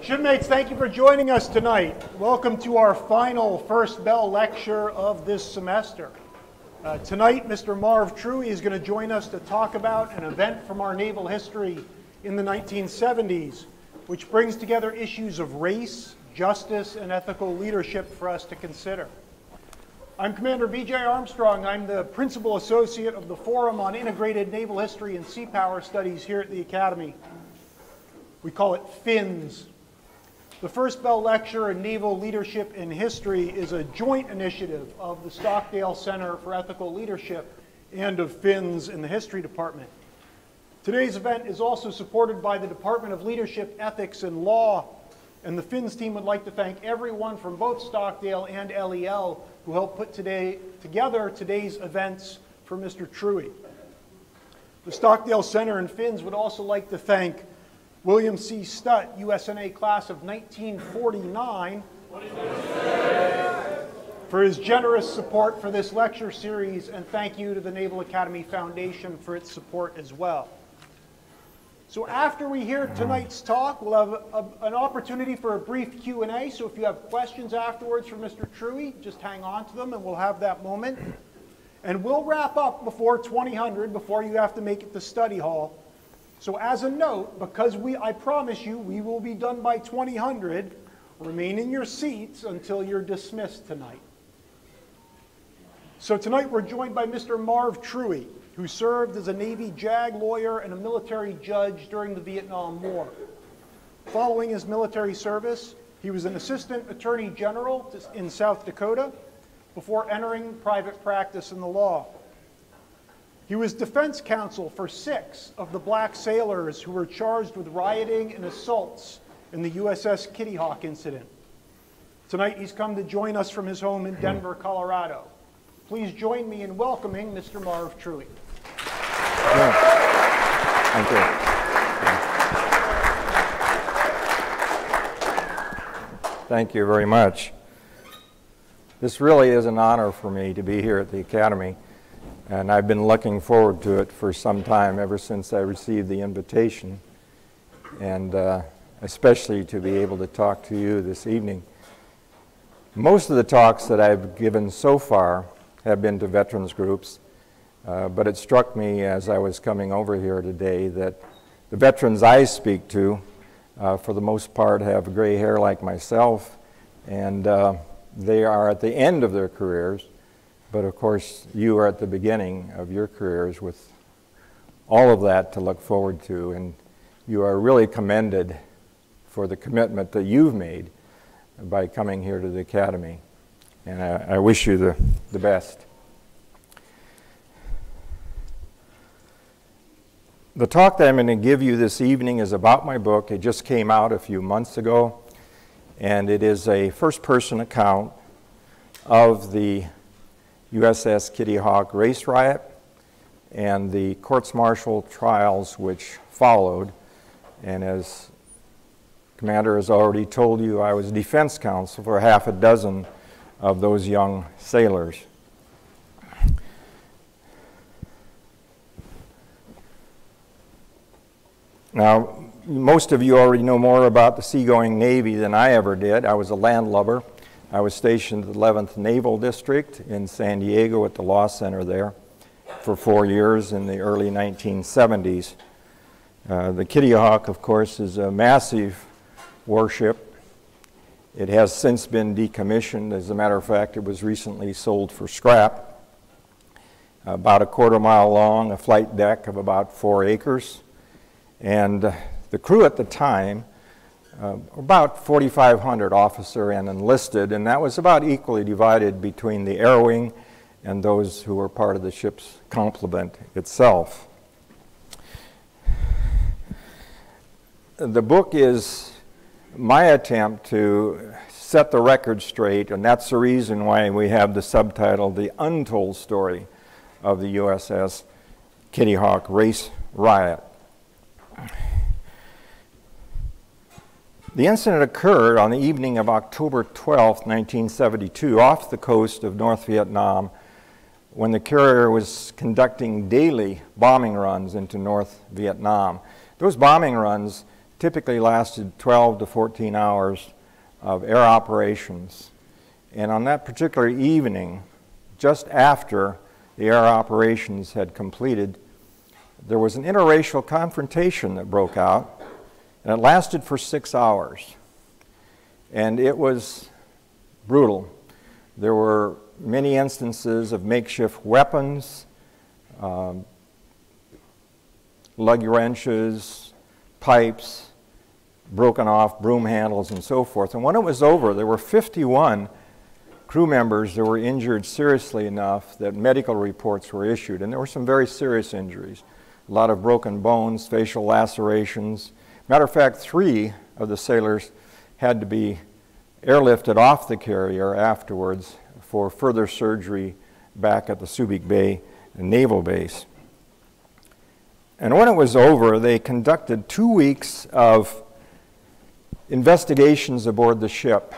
Shipmates, thank you for joining us tonight. Welcome to our final First Bell lecture of this semester. Uh, tonight, Mr. Marv Truhe is going to join us to talk about an event from our naval history in the 1970s, which brings together issues of race, justice, and ethical leadership for us to consider. I'm Commander B.J. Armstrong. I'm the Principal Associate of the Forum on Integrated Naval History and Sea Power Studies here at the Academy. We call it FINS. The First Bell Lecture in Naval Leadership in History is a joint initiative of the Stockdale Center for Ethical Leadership and of FINS in the History Department. Today's event is also supported by the Department of Leadership, Ethics, and Law, and the FINS team would like to thank everyone from both Stockdale and LEL who helped put today, together today's events for Mr. Truhe. The Stockdale Center and FINS would also like to thank William C. Stutt, USNA class of 1949, for his generous support for this lecture series, and thank you to the Naval Academy Foundation for its support as well. So after we hear tonight's talk, we'll have a, a, an opportunity for a brief Q&A. So if you have questions afterwards for Mr. Truhe, just hang on to them and we'll have that moment. And we'll wrap up before 2000, before you have to make it to study hall. So as a note, because we, I promise you, we will be done by 2000, remain in your seats until you're dismissed tonight. So tonight we're joined by Mr. Marv Truhe, who served as a Navy JAG lawyer and a military judge during the Vietnam War. Following his military service, he was an assistant attorney general in South Dakota before entering private practice in the law. He was defense counsel for six of the black sailors who were charged with rioting and assaults in the USS Kitty Hawk incident. Tonight he's come to join us from his home in hmm. Denver, Colorado. Please join me in welcoming Mr. Marv Truhe. Thank you. Thank you very much. This really is an honor for me to be here at the Academy. And I've been looking forward to it for some time, ever since I received the invitation, and uh, especially to be able to talk to you this evening. Most of the talks that I've given so far have been to veterans groups, uh, but it struck me as I was coming over here today that the veterans I speak to, uh, for the most part, have gray hair like myself, and uh, they are at the end of their careers but of course, you are at the beginning of your careers with all of that to look forward to, and you are really commended for the commitment that you've made by coming here to the Academy. And I, I wish you the, the best. The talk that I'm going to give you this evening is about my book. It just came out a few months ago, and it is a first person account of the USS Kitty Hawk race riot and the courts martial trials which followed. And as Commander has already told you, I was defense counsel for half a dozen of those young sailors. Now, most of you already know more about the seagoing Navy than I ever did. I was a landlubber. I was stationed at the 11th Naval District in San Diego at the Law Center there for four years in the early 1970s. Uh, the Kitty Hawk, of course, is a massive warship. It has since been decommissioned. As a matter of fact, it was recently sold for scrap. About a quarter mile long, a flight deck of about four acres. And uh, the crew at the time uh, about 4,500 officer and enlisted, and that was about equally divided between the air wing and those who were part of the ship's complement itself. The book is my attempt to set the record straight, and that's the reason why we have the subtitle, The Untold Story of the USS Kitty Hawk Race Riot. The incident occurred on the evening of October 12, 1972, off the coast of North Vietnam when the carrier was conducting daily bombing runs into North Vietnam. Those bombing runs typically lasted 12 to 14 hours of air operations. And on that particular evening, just after the air operations had completed, there was an interracial confrontation that broke out, and it lasted for six hours. And it was brutal. There were many instances of makeshift weapons, um, lug wrenches, pipes, broken off broom handles, and so forth. And when it was over, there were 51 crew members that were injured seriously enough that medical reports were issued. And there were some very serious injuries a lot of broken bones, facial lacerations. Matter of fact, three of the sailors had to be airlifted off the carrier afterwards for further surgery back at the Subic Bay Naval Base. And when it was over, they conducted two weeks of investigations aboard the ship.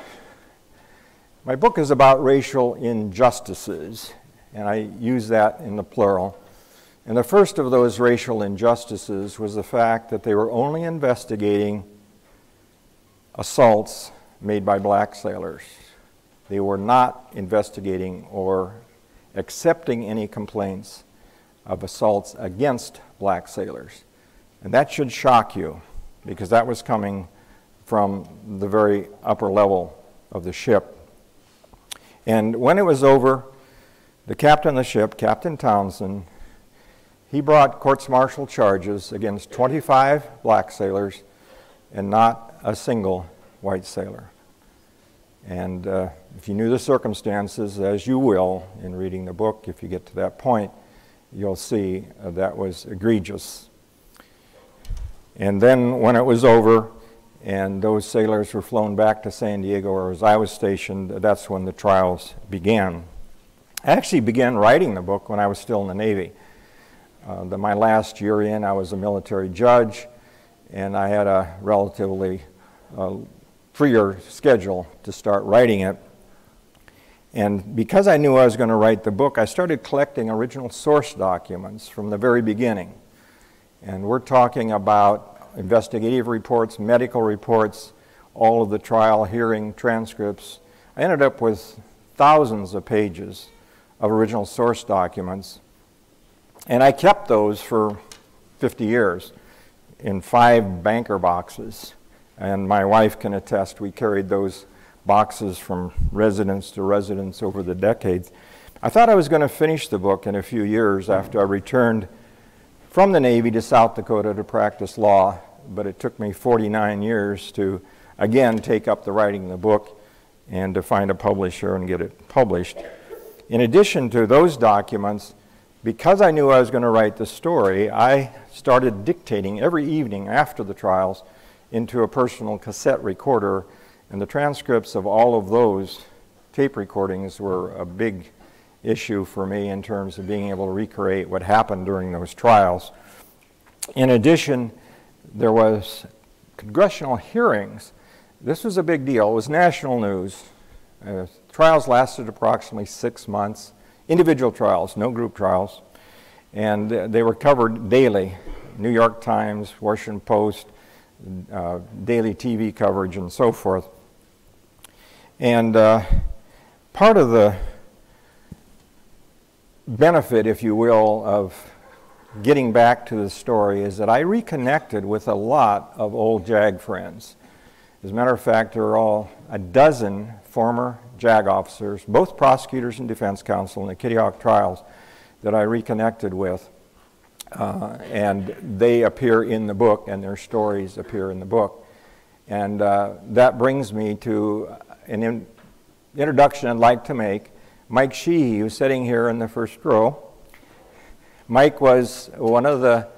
My book is about racial injustices, and I use that in the plural. And the first of those racial injustices was the fact that they were only investigating assaults made by black sailors. They were not investigating or accepting any complaints of assaults against black sailors. And that should shock you because that was coming from the very upper level of the ship. And when it was over, the captain of the ship, Captain Townsend, he brought courts martial charges against 25 black sailors and not a single white sailor. And uh, if you knew the circumstances, as you will in reading the book, if you get to that point, you'll see uh, that was egregious. And then when it was over and those sailors were flown back to San Diego, as I was stationed, that's when the trials began. I actually began writing the book when I was still in the Navy. Uh, my last year in, I was a military judge, and I had a relatively uh, freer schedule to start writing it. And because I knew I was going to write the book, I started collecting original source documents from the very beginning. And we're talking about investigative reports, medical reports, all of the trial hearing transcripts. I ended up with thousands of pages of original source documents. And I kept those for 50 years in five banker boxes. And my wife can attest, we carried those boxes from residence to residence over the decades. I thought I was going to finish the book in a few years after I returned from the Navy to South Dakota to practice law, but it took me 49 years to again take up the writing of the book and to find a publisher and get it published. In addition to those documents, because I knew I was going to write the story, I started dictating every evening after the trials into a personal cassette recorder, and the transcripts of all of those tape recordings were a big issue for me in terms of being able to recreate what happened during those trials. In addition, there was congressional hearings. This was a big deal. It was national news. Uh, trials lasted approximately six months individual trials, no group trials, and they were covered daily. New York Times, Washington Post, uh, daily TV coverage, and so forth. And uh, part of the benefit, if you will, of getting back to the story is that I reconnected with a lot of old JAG friends. As a matter of fact, there are all a dozen former JAG officers, both prosecutors and defense counsel in the Kitty Hawk trials, that I reconnected with. Uh, and they appear in the book, and their stories appear in the book. And uh, that brings me to an in introduction I'd like to make. Mike Sheehy, who's sitting here in the first row. Mike was one of the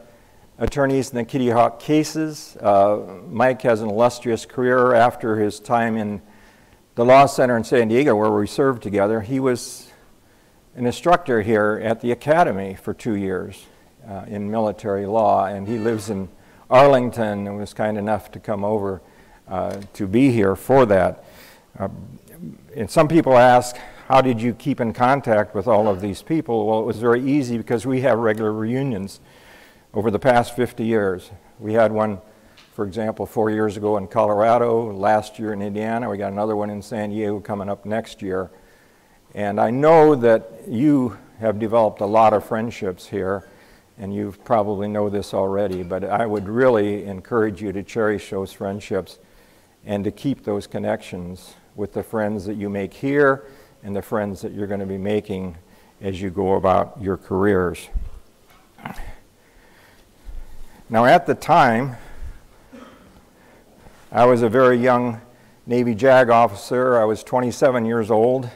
attorneys in the Kitty Hawk cases. Uh, Mike has an illustrious career after his time in the Law Center in San Diego, where we served together. He was an instructor here at the Academy for two years uh, in military law, and he lives in Arlington and was kind enough to come over uh, to be here for that. Uh, and some people ask, how did you keep in contact with all of these people? Well, it was very easy because we have regular reunions over the past 50 years. We had one For example, four years ago in Colorado, last year in Indiana, we got another one in San Diego coming up next year. And I know that you have developed a lot of friendships here, and you probably know this already, but I would really encourage you to cherish those friendships and to keep those connections with the friends that you make here and the friends that you're going to be making as you go about your careers. Now, at the time, I was a very young Navy JAG officer. I was 27 years old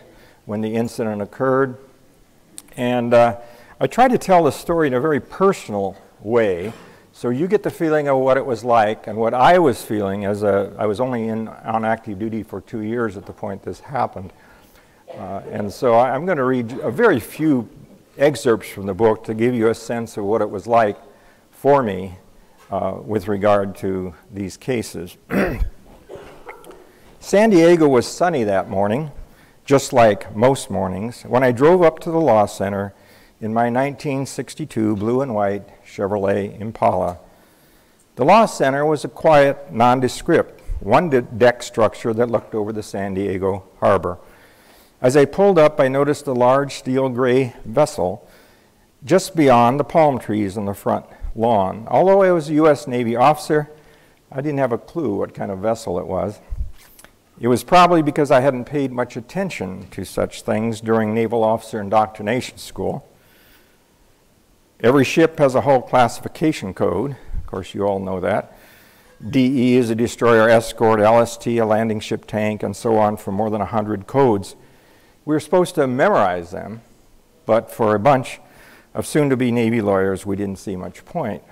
when the incident occurred. And uh, I try to tell the story in a very personal way so you get the feeling of what it was like and what I was feeling as a, I was only in, on active duty for two years at the point this happened. Uh, and so I'm going to read a very few excerpts from the book to give you a sense of what it was like for me uh, with regard to these cases. San Diego was sunny that morning, just like most mornings, when I drove up to the Law Center in my 1962 blue and white Chevrolet Impala. The Law Center was a quiet, nondescript, one deck structure that looked over the San Diego harbor. As I pulled up, I noticed a large steel gray vessel just beyond the palm trees in the front lawn. Although I was a U.S. Navy officer, I didn't have a clue what kind of vessel it was. It was probably because I hadn't paid much attention to such things during Naval Officer Indoctrination School. Every ship has a hull classification code. Of course, you all know that. DE is a destroyer escort, LST a landing ship tank, and so on for more than 100 codes. We were supposed to memorize them, but for a bunch of soon to be Navy lawyers, we didn't see much point.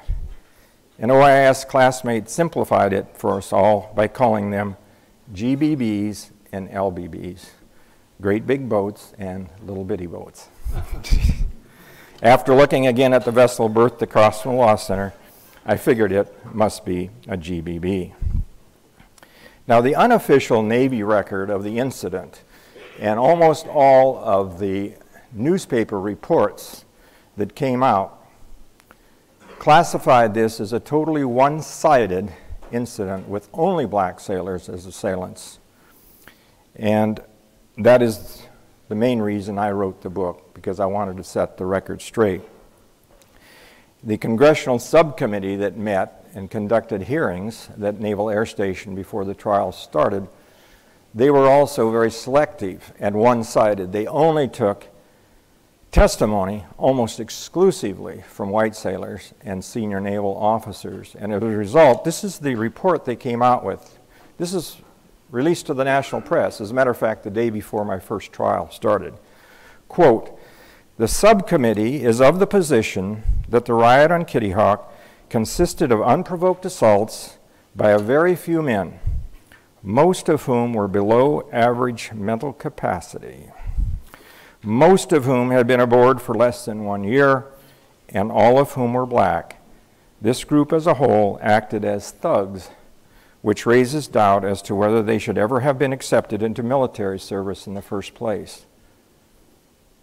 An OIS classmate simplified it for us all by calling them GBBs and LBBs great big boats and little bitty boats. After looking again at the vessel berthed across from the Law Center, I figured it must be a GBB. Now, the unofficial Navy record of the incident and almost all of the newspaper reports that came out classified this as a totally one sided incident with only black sailors as assailants. And that is the main reason I wrote the book, because I wanted to set the record straight. The congressional subcommittee that met and conducted hearings at Naval Air Station before the trial started, they were also very selective and one sided. They only took testimony almost exclusively from white sailors and senior naval officers. And as a result, this is the report they came out with. This is released to the national press, as a matter of fact, the day before my first trial started. Quote, the subcommittee is of the position that the riot on Kitty Hawk consisted of unprovoked assaults by a very few men, most of whom were below average mental capacity most of whom had been aboard for less than one year, and all of whom were black. This group as a whole acted as thugs, which raises doubt as to whether they should ever have been accepted into military service in the first place.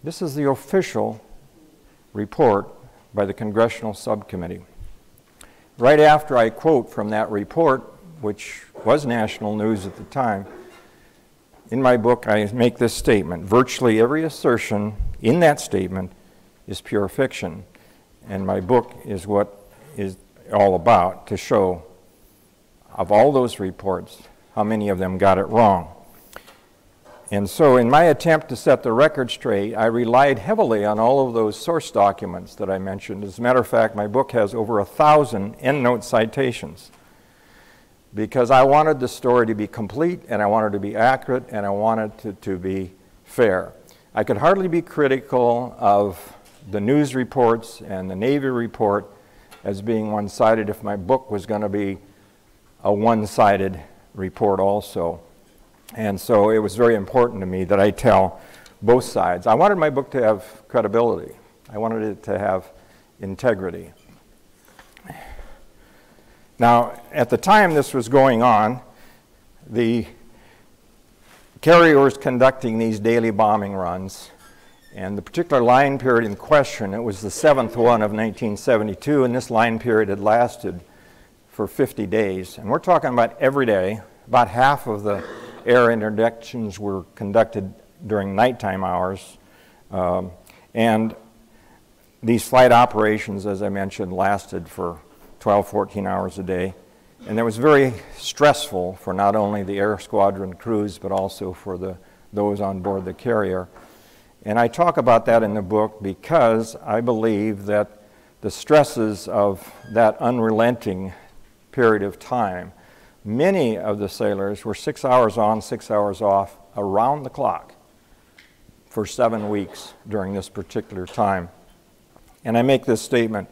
This is the official report by the Congressional Subcommittee. Right after I quote from that report, which was national news at the time, in my book, I make this statement virtually every assertion in that statement is pure fiction. And my book is what is all about to show, of all those reports, how many of them got it wrong. And so, in my attempt to set the record straight, I relied heavily on all of those source documents that I mentioned. As a matter of fact, my book has over a thousand endnote citations because I wanted the story to be complete and I wanted to be accurate and I wanted to, to be fair. I could hardly be critical of the news reports and the Navy report as being one sided if my book was going to be a one sided report also. And so it was very important to me that I tell both sides. I wanted my book to have credibility, I wanted it to have integrity. Now, at the time this was going on, the carrier was conducting these daily bombing runs. And the particular line period in question, it was the seventh one of 1972, and this line period had lasted for for 50 days. And we're talking about every day. About half of the air interdictions were conducted during nighttime hours. Um, and these flight operations, as I mentioned, lasted for 12, 14 hours a day. And that was very stressful for not only the air squadron crews, but also for the, those on board the carrier. And I talk about that in the book because I believe that the stresses of that unrelenting period of time, many of the sailors were six hours on, six hours off, around the clock for seven weeks during this particular time. And I make this statement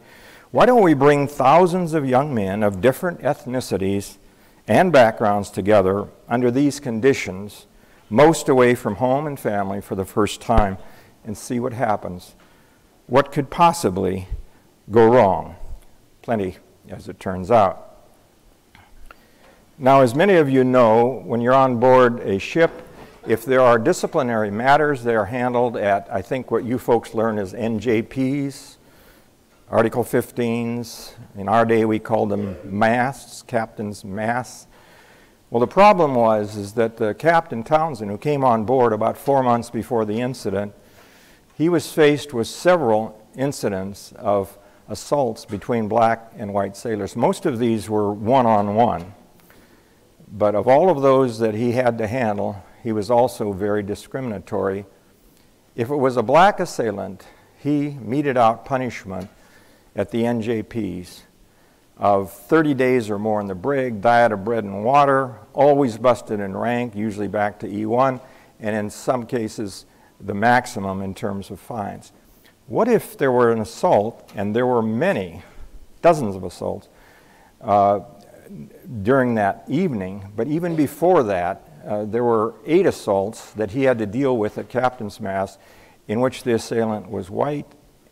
why don't we bring thousands of young men of different ethnicities and backgrounds together under these conditions, most away from home and family for the first time, and see what happens? What could possibly go wrong? Plenty, as it turns out. Now, as many of you know, when you're on board a ship, if there are disciplinary matters, they are handled at, I think, what you folks learn as NJPs, Article 15s. In our day, we called them masts, captain's masts. Well, the problem was is that the Captain Townsend, who came on board about four months before the incident, he was faced with several incidents of assaults between black and white sailors. Most of these were one-on-one. But of all of those that he had to handle, he was also very discriminatory. If it was a black assailant, he meted out punishment at the NJPs of 30 days or more in the brig, diet of bread and water, always busted in rank, usually back to E1, and in some cases, the maximum in terms of fines. What if there were an assault, and there were many, dozens of assaults, uh, during that evening, but even before that, uh, there were eight assaults that he had to deal with at Captain's Mast in which the assailant was white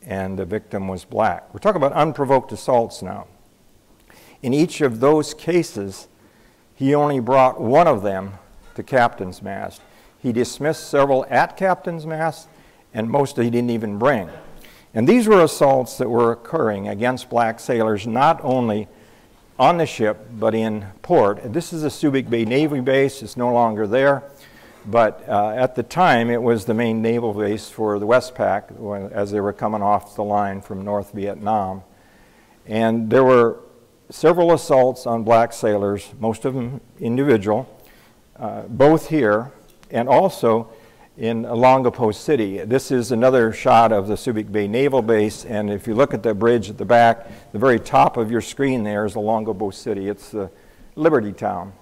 and the victim was black. We're talking about unprovoked assaults now. In each of those cases, he only brought one of them to captain's mast. He dismissed several at captain's mast, and most he didn't even bring. And these were assaults that were occurring against black sailors not only on the ship but in port. This is a Subic Bay Navy base, it's no longer there. But uh, at the time, it was the main naval base for the Westpac as they were coming off the line from North Vietnam. And there were several assaults on black sailors, most of them individual, uh, both here and also in Olongapo City. This is another shot of the Subic Bay Naval Base, and if you look at the bridge at the back, the very top of your screen there is Olongapo City. It's the Liberty Town.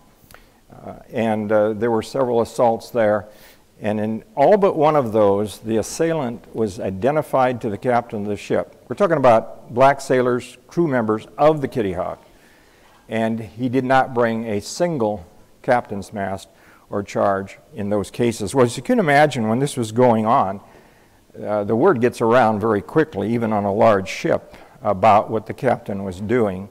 Uh, and uh, there were several assaults there. And in all but one of those, the assailant was identified to the captain of the ship. We're talking about black sailors, crew members of the Kitty Hawk. And he did not bring a single captain's mast or charge in those cases. Well, as you can imagine, when this was going on, uh, the word gets around very quickly, even on a large ship, about what the captain was doing.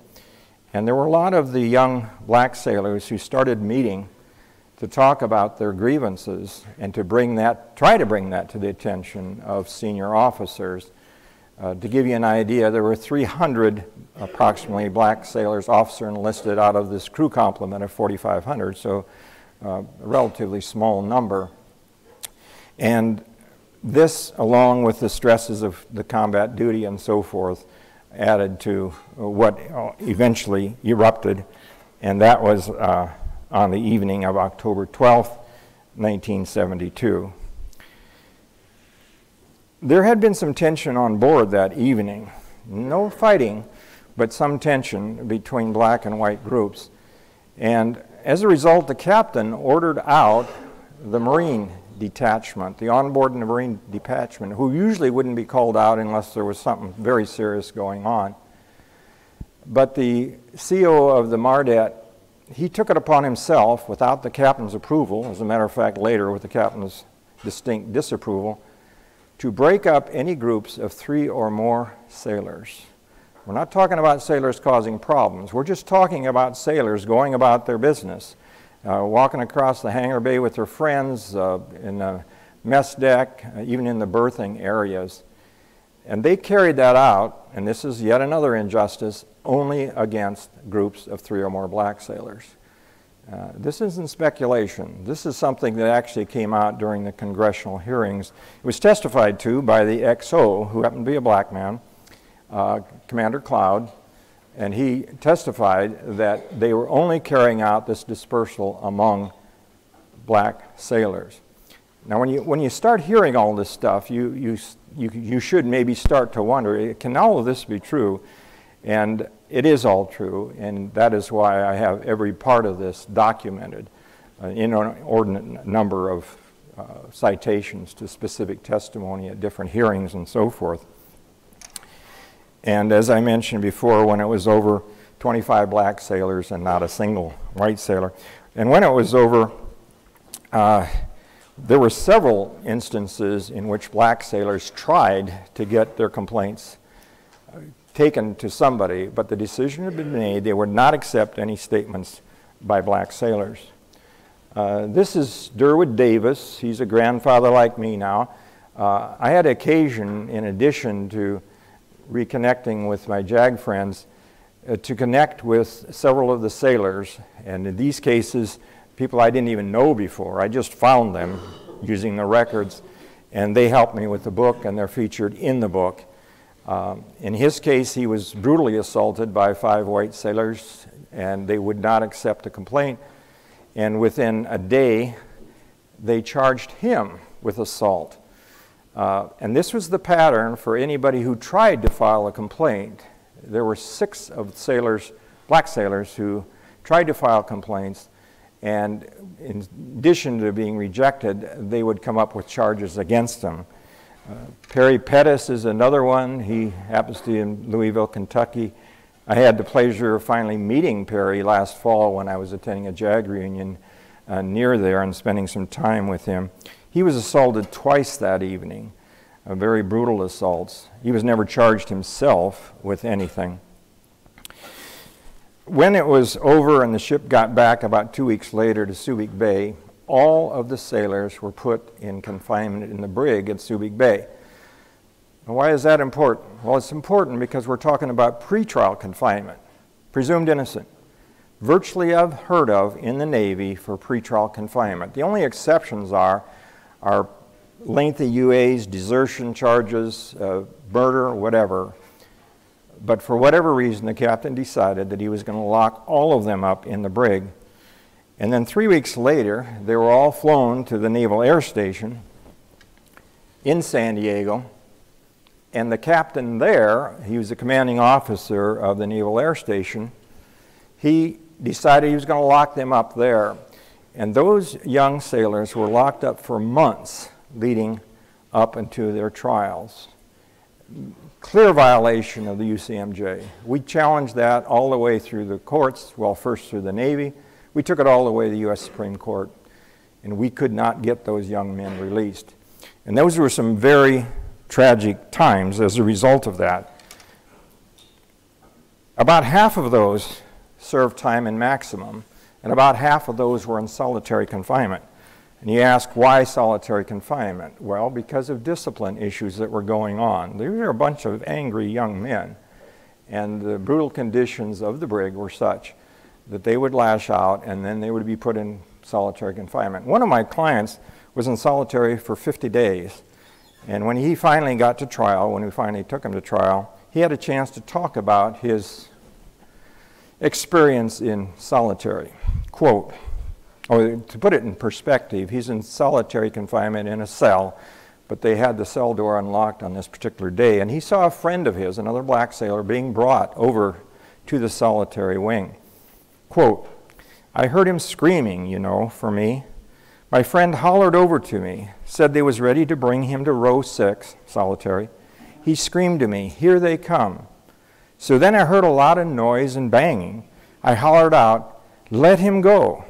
And there were a lot of the young black sailors who started meeting to talk about their grievances and to bring that, try to bring that to the attention of senior officers. Uh, to give you an idea, there were 300 approximately black sailors, officer enlisted out of this crew complement of 4,500, so uh, a relatively small number. And this, along with the stresses of the combat duty and so forth, added to what eventually erupted, and that was uh, on the evening of October 12th, 1972. There had been some tension on board that evening. No fighting, but some tension between black and white groups. And as a result, the captain ordered out the Marine detachment, the onboard Marine detachment, who usually wouldn't be called out unless there was something very serious going on. But the CO of the Mardet, he took it upon himself, without the captain's approval, as a matter of fact, later with the captain's distinct disapproval, to break up any groups of three or more sailors. We're not talking about sailors causing problems. We're just talking about sailors going about their business walking across the hangar bay with their friends uh, in the mess deck, uh, even in the berthing areas. And they carried that out, and this is yet another injustice, only against groups of three or more black sailors. Uh, this isn't speculation. This is something that actually came out during the congressional hearings. It was testified to by the XO, who happened to be a black man, uh, Commander Cloud, and he testified that they were only carrying out this dispersal among black sailors. Now, when you, when you start hearing all this stuff, you, you, you, you should maybe start to wonder can all of this be true? And it is all true, and that is why I have every part of this documented uh, an inordinate number of uh, citations to specific testimony at different hearings and so forth. And as I mentioned before, when it was over 25 black sailors and not a single white sailor, and when it was over, uh, there were several instances in which black sailors tried to get their complaints uh, taken to somebody, but the decision had been made they would not accept any statements by black sailors. Uh, this is Durwood Davis. He's a grandfather like me now. Uh, I had occasion, in addition to reconnecting with my JAG friends uh, to connect with several of the sailors, and in these cases, people I didn't even know before. I just found them using the records, and they helped me with the book, and they're featured in the book. Um, in his case, he was brutally assaulted by five white sailors, and they would not accept a complaint. And within a day, they charged him with assault. Uh, and this was the pattern for anybody who tried to file a complaint. There were six of sailors, black sailors, who tried to file complaints, and in addition to being rejected, they would come up with charges against them. Uh, Perry Pettis is another one. He happens to be in Louisville, Kentucky. I had the pleasure of finally meeting Perry last fall when I was attending a JAG reunion uh, near there and spending some time with him. He was assaulted twice that evening, very brutal assaults. He was never charged himself with anything. When it was over and the ship got back about two weeks later to Subic Bay, all of the sailors were put in confinement in the brig at Subic Bay. Why is that important? Well, it's important because we're talking about pretrial confinement, presumed innocent virtually unheard of in the Navy for pretrial confinement. The only exceptions are are lengthy UAs, desertion charges, uh, murder, whatever. But for whatever reason, the captain decided that he was going to lock all of them up in the brig. And then three weeks later, they were all flown to the Naval Air Station in San Diego. And the captain there, he was the commanding officer of the Naval Air Station, he decided he was going to lock them up there. And those young sailors were locked up for months leading up into their trials. Clear violation of the UCMJ. We challenged that all the way through the courts, well, first through the Navy. We took it all the way to the U.S. Supreme Court, and we could not get those young men released. And those were some very tragic times as a result of that. About half of those served time in maximum and about half of those were in solitary confinement. And you ask, why solitary confinement? Well, because of discipline issues that were going on. These were a bunch of angry young men, and the brutal conditions of the brig were such that they would lash out and then they would be put in solitary confinement. One of my clients was in solitary for 50 days, and when he finally got to trial, when we finally took him to trial, he had a chance to talk about his experience in solitary. Quote, or to put it in perspective, he's in solitary confinement in a cell, but they had the cell door unlocked on this particular day, and he saw a friend of his, another black sailor, being brought over to the solitary wing. Quote, I heard him screaming, you know, for me. My friend hollered over to me, said they was ready to bring him to row six, solitary. He screamed to me, Here they come. So then I heard a lot of noise and banging. I hollered out, Let him go.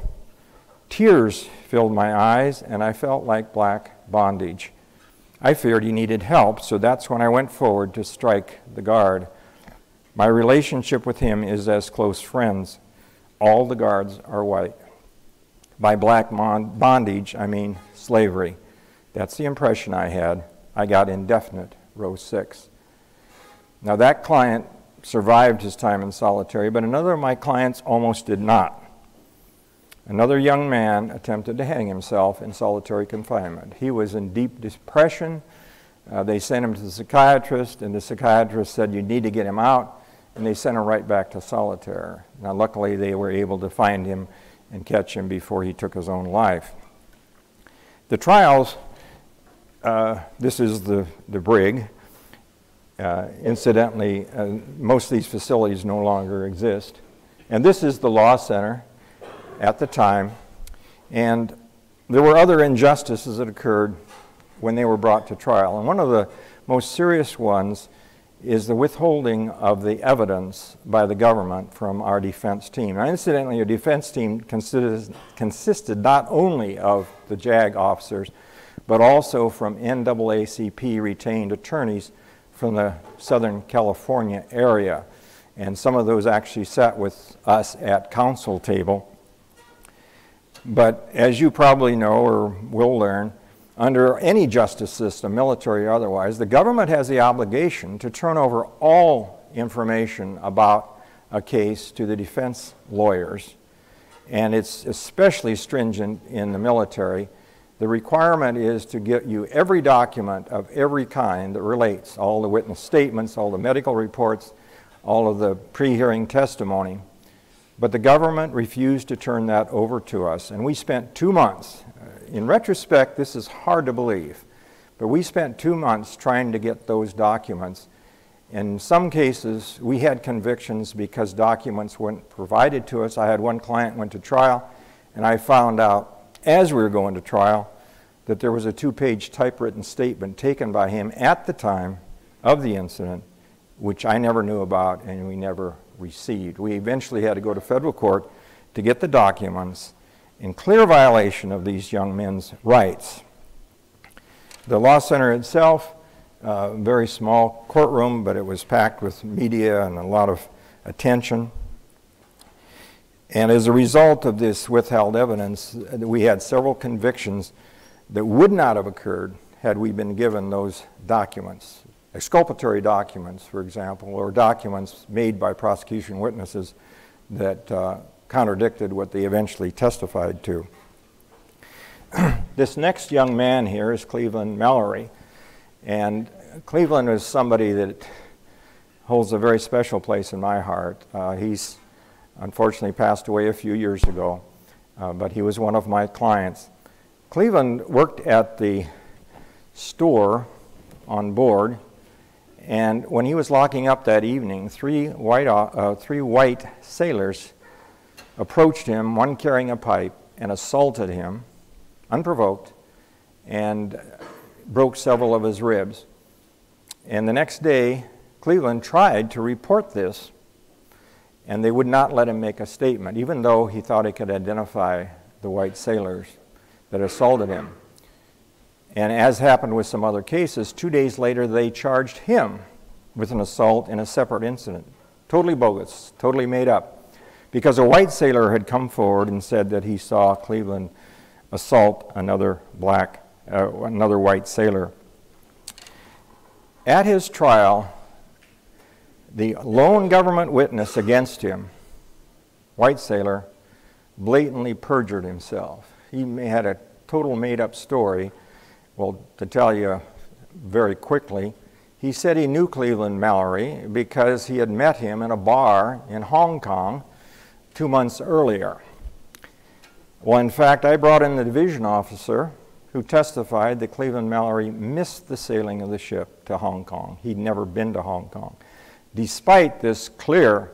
Tears filled my eyes, and I felt like black bondage. I feared he needed help, so that's when I went forward to strike the guard. My relationship with him is as close friends. All the guards are white. By black bondage, I mean slavery. That's the impression I had. I got indefinite, row six. Now, that client survived his time in solitary, but another of my clients almost did not. Another young man attempted to hang himself in solitary confinement. He was in deep depression. Uh, they sent him to the psychiatrist, and the psychiatrist said, You need to get him out, and they sent him right back to solitary. Now, luckily, they were able to find him and catch him before he took his own life. The trials, uh, this is the, the brig. Uh, incidentally, uh, most of these facilities no longer exist. And this is the law center at the time. And there were other injustices that occurred when they were brought to trial. And one of the most serious ones is the withholding of the evidence by the government from our defense team. Now, incidentally, our defense team consisted, consisted not only of the JAG officers, but also from NAACP retained attorneys from the Southern California area. And some of those actually sat with us at counsel table. But as you probably know or will learn, under any justice system, military or otherwise, the government has the obligation to turn over all information about a case to the defense lawyers. And it's especially stringent in the military. The requirement is to get you every document of every kind that relates all the witness statements, all the medical reports, all of the pre hearing testimony. But the government refused to turn that over to us. And we spent two months uh, in retrospect, this is hard to believe, but we spent two months trying to get those documents. In some cases, we had convictions because documents weren't provided to us. I had one client went to trial, and I found out as we were going to trial that there was a two-page typewritten statement taken by him at the time of the incident, which I never knew about and we never received. We eventually had to go to federal court to get the documents, in clear violation of these young men's rights. The Law Center itself, uh, very small courtroom, but it was packed with media and a lot of attention. And as a result of this withheld evidence, we had several convictions that would not have occurred had we been given those documents. Exculpatory documents, for example, or documents made by prosecution witnesses that uh, contradicted what they eventually testified to. this next young man here is Cleveland Mallory. And Cleveland is somebody that holds a very special place in my heart. Uh, he's unfortunately passed away a few years ago, uh, but he was one of my clients. Cleveland worked at the store on board, and when he was locking up that evening, three white, uh, three white sailors approached him, one carrying a pipe, and assaulted him, unprovoked, and broke several of his ribs. And the next day, Cleveland tried to report this, and they would not let him make a statement, even though he thought he could identify the white sailors that assaulted him. And as happened with some other cases, two days later they charged him with an assault in a separate incident. Totally bogus, totally made up because a white sailor had come forward and said that he saw Cleveland assault another black, uh, another white sailor. At his trial, the lone government witness against him, white sailor, blatantly perjured himself. He had a total made up story. Well, to tell you very quickly, he said he knew Cleveland Mallory because he had met him in a bar in Hong Kong two months earlier. Well, in fact, I brought in the division officer who testified that Cleveland Mallory missed the sailing of the ship to Hong Kong. He'd never been to Hong Kong. Despite this clear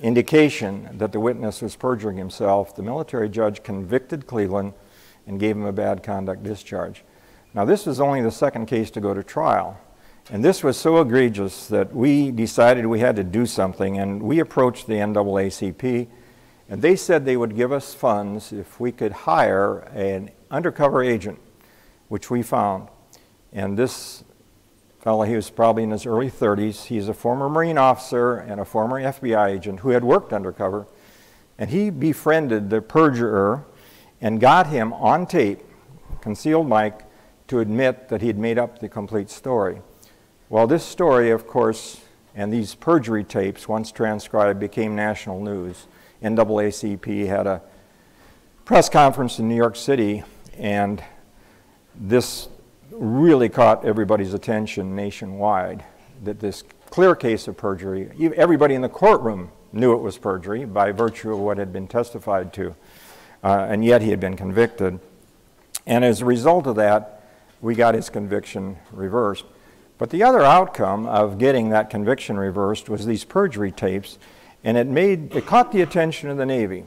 indication that the witness was perjuring himself, the military judge convicted Cleveland and gave him a bad conduct discharge. Now, this was only the second case to go to trial. And this was so egregious that we decided we had to do something, and we approached the NAACP, and they said they would give us funds if we could hire an undercover agent, which we found. And this fellow, he was probably in his early 30s. He's a former Marine officer and a former FBI agent who had worked undercover. And he befriended the perjurer and got him on tape, concealed mic, to admit that he had made up the complete story. Well, this story, of course, and these perjury tapes, once transcribed, became national news. NAACP had a press conference in New York City, and this really caught everybody's attention nationwide that this clear case of perjury, everybody in the courtroom knew it was perjury by virtue of what had been testified to, uh, and yet he had been convicted. And as a result of that, we got his conviction reversed. But the other outcome of getting that conviction reversed was these perjury tapes, and it made it caught the attention of the Navy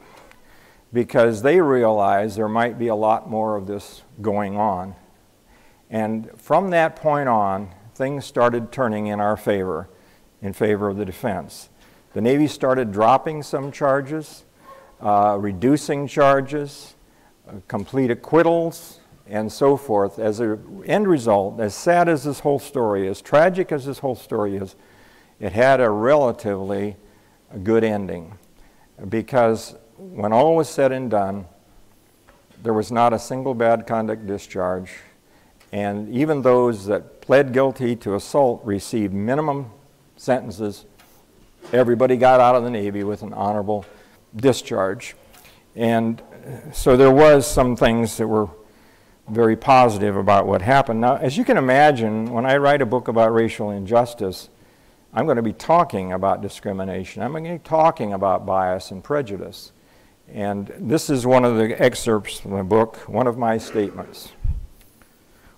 because they realized there might be a lot more of this going on. And from that point on, things started turning in our favor, in favor of the defense. The Navy started dropping some charges, uh, reducing charges, uh, complete acquittals, and so forth. As an end result, as sad as this whole story is, tragic as this whole story is, it had a relatively good ending because when all was said and done, there was not a single bad conduct discharge, and even those that pled guilty to assault received minimum sentences. Everybody got out of the Navy with an honorable discharge. And uh, so there was some things that were very positive about what happened. Now, as you can imagine, when I write a book about racial injustice, I'm going to be talking about discrimination. I'm going to be talking about bias and prejudice. And this is one of the excerpts from the book, one of my statements.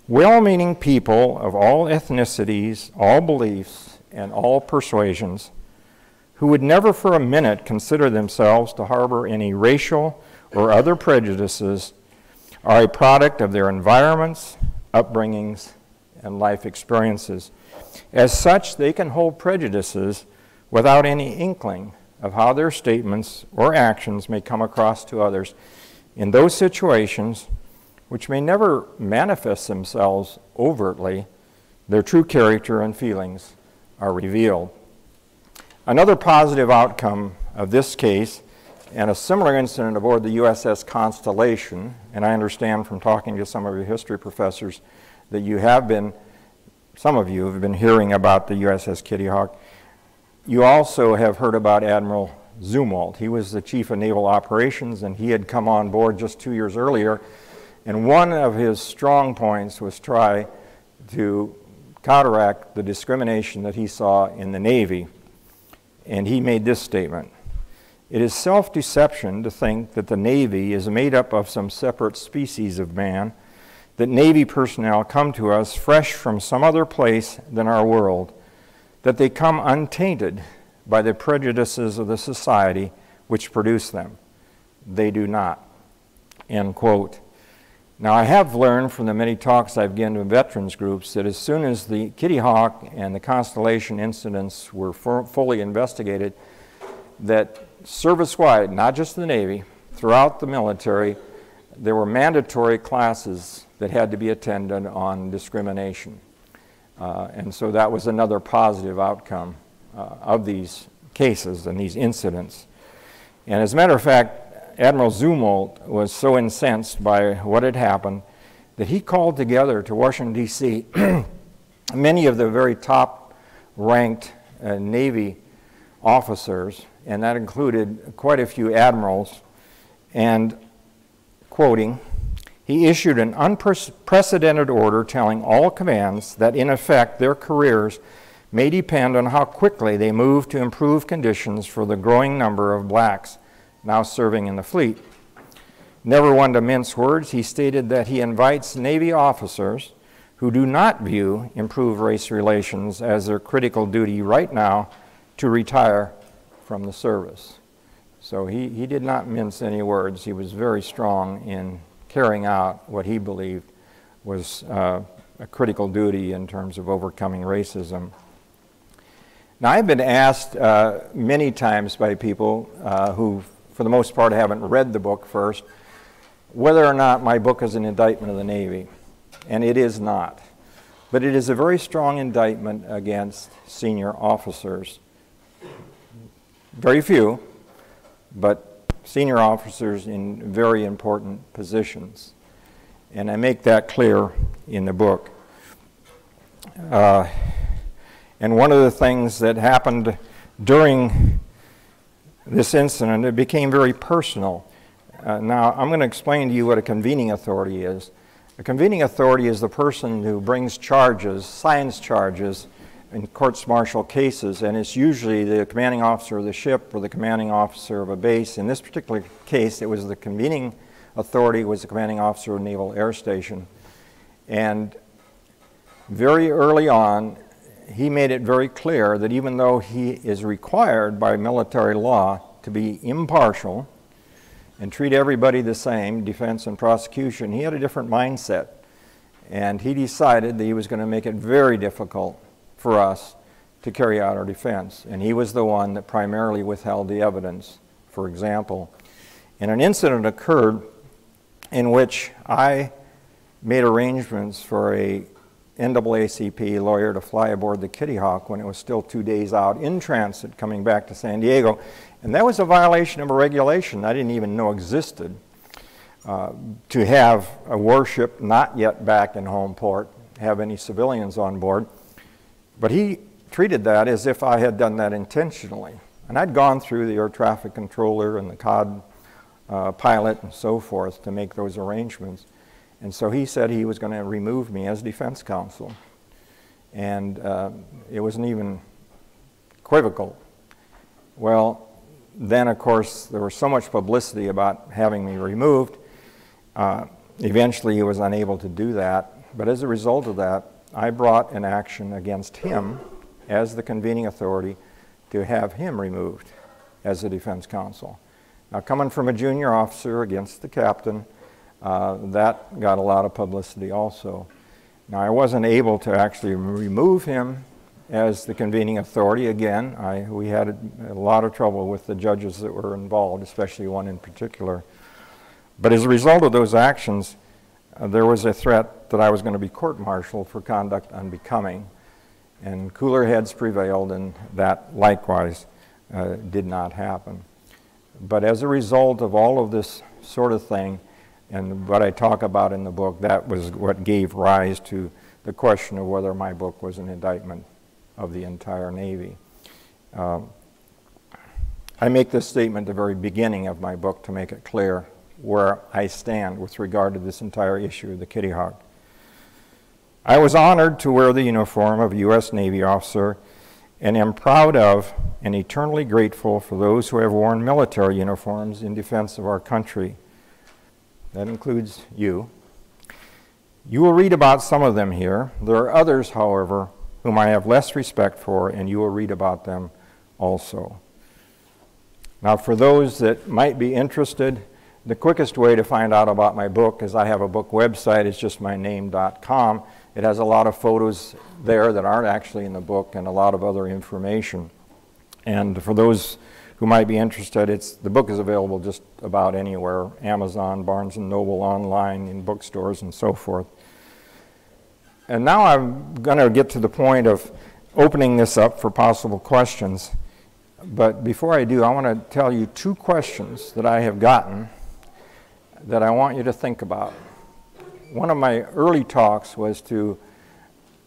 Well meaning people of all ethnicities, all beliefs, and all persuasions who would never for a minute consider themselves to harbor any racial or other prejudices are a product of their environments, upbringings, and life experiences. As such, they can hold prejudices without any inkling of how their statements or actions may come across to others. In those situations, which may never manifest themselves overtly, their true character and feelings are revealed. Another positive outcome of this case and a similar incident aboard the USS Constellation, and I understand from talking to some of your history professors that you have been, some of you have been hearing about the USS Kitty Hawk. You also have heard about Admiral Zumwalt. He was the chief of naval operations, and he had come on board just two years earlier. And one of his strong points was try to counteract the discrimination that he saw in the Navy. And he made this statement It is self deception to think that the Navy is made up of some separate species of man, that Navy personnel come to us fresh from some other place than our world that they come untainted by the prejudices of the society which produce them. They do not. End quote. Now, I have learned from the many talks I've given to veterans groups that as soon as the Kitty Hawk and the Constellation incidents were fully investigated, that service wide, not just the Navy, throughout the military, there were mandatory classes that had to be attended on discrimination. Uh, and so that was another positive outcome uh, of these cases and these incidents. And as a matter of fact, Admiral Zumwalt was so incensed by what had happened that he called together to Washington, D.C., many of the very top ranked uh, Navy officers, and that included quite a few admirals, and quoting, he issued an unprecedented order telling all commands that, in effect, their careers may depend on how quickly they move to improve conditions for the growing number of blacks now serving in the fleet. Never one to mince words, he stated that he invites Navy officers who do not view improved race relations as their critical duty right now to retire from the service. So he, he did not mince any words. He was very strong in carrying out what he believed was uh, a critical duty in terms of overcoming racism. Now, I've been asked uh, many times by people uh, who, for the most part, I haven't read the book first, whether or not my book is an indictment of the Navy. And it is not. But it is a very strong indictment against senior officers. Very few, but senior officers in very important positions. And I make that clear in the book. Uh, And one of the things that happened during this incident, it became very personal. Uh, now, I'm going to explain to you what a convening authority is. A convening authority is the person who brings charges, signs charges, in courts martial cases, and it's usually the commanding officer of the ship or the commanding officer of a base. In this particular case, it was the convening authority was the commanding officer of Naval Air Station. And very early on, he made it very clear that even though he is required by military law to be impartial and treat everybody the same, defense and prosecution, he had a different mindset. And he decided that he was going to make it very difficult for us to carry out our defense. And he was the one that primarily withheld the evidence, for example. And an incident occurred in which I made arrangements for a NAACP lawyer to fly aboard the Kitty Hawk when it was still two days out in transit coming back to San Diego. And that was a violation of a regulation I didn't even know existed. Uh, to have a warship not yet back in home port, have any civilians on board. But he treated that as if I had done that intentionally. And I'd gone through the air traffic controller and the COD uh, pilot and so forth to make those arrangements. And so he said he was going to remove me as defense counsel. And uh, it wasn't even equivocal. Well, then, of course, there was so much publicity about having me removed. Uh, eventually, he was unable to do that. But as a result of that, I brought an action against him as the convening authority to have him removed as the defense counsel. Now, coming from a junior officer against the captain, uh, that got a lot of publicity also. Now, I wasn't able to actually remove him as the convening authority. Again, I, we had a, a, lot of trouble with the judges that were involved, especially one in particular. But as a result of those actions, uh, there was a threat that I was going to be court martialed for conduct unbecoming. And cooler heads prevailed, and that likewise uh, did not happen. But as a result of all of this sort of thing, and what I talk about in the book, that was what gave rise to the question of whether my book was an indictment of the entire Navy. Um, I make this statement at the very beginning of my book to make it clear where I stand with regard to this entire issue of the Kitty Hawk. I was honored to wear the uniform of a U.S. Navy officer and am proud of and eternally grateful for those who have worn military uniforms in defense of our country. That includes you. You will read about some of them here. There are others, however, whom I have less respect for, and you will read about them also. Now, for those that might be interested, the quickest way to find out about my book is I have a book website, it's just my name.com. It has a lot of photos there that aren't actually in the book and a lot of other information. And for those who might be interested, it's, the book is available just about anywhere Amazon, Barnes and Noble, online, in bookstores, and so forth. And now I'm going to get to the point of opening this up for possible questions. But before I do, I want to tell you two questions that I have gotten that I want you to think about. One of my early talks was to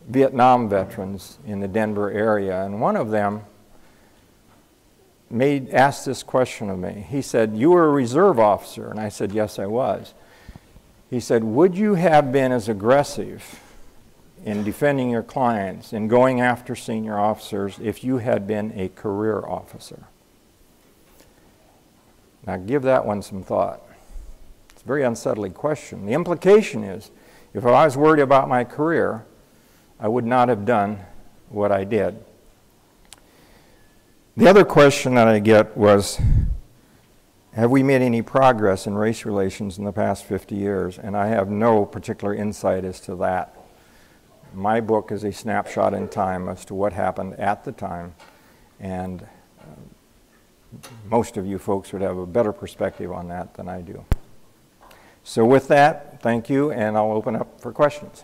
Vietnam veterans in the Denver area, and one of them made, asked this question of me. He said, You were a reserve officer. And I said, Yes, I was. He said, Would you have been as aggressive in defending your clients, in going after senior officers, if you had been a career officer? Now, give that one some thought. It's a very unsettling question. The implication is if I was worried about my career, I would not have done what I did. The other question that I get was Have we made any progress in race relations in the past 50 years? And I have no particular insight as to that. My book is a snapshot in time as to what happened at the time, and uh, most of you folks would have a better perspective on that than I do. So, with that, thank you, and I'll open up for questions.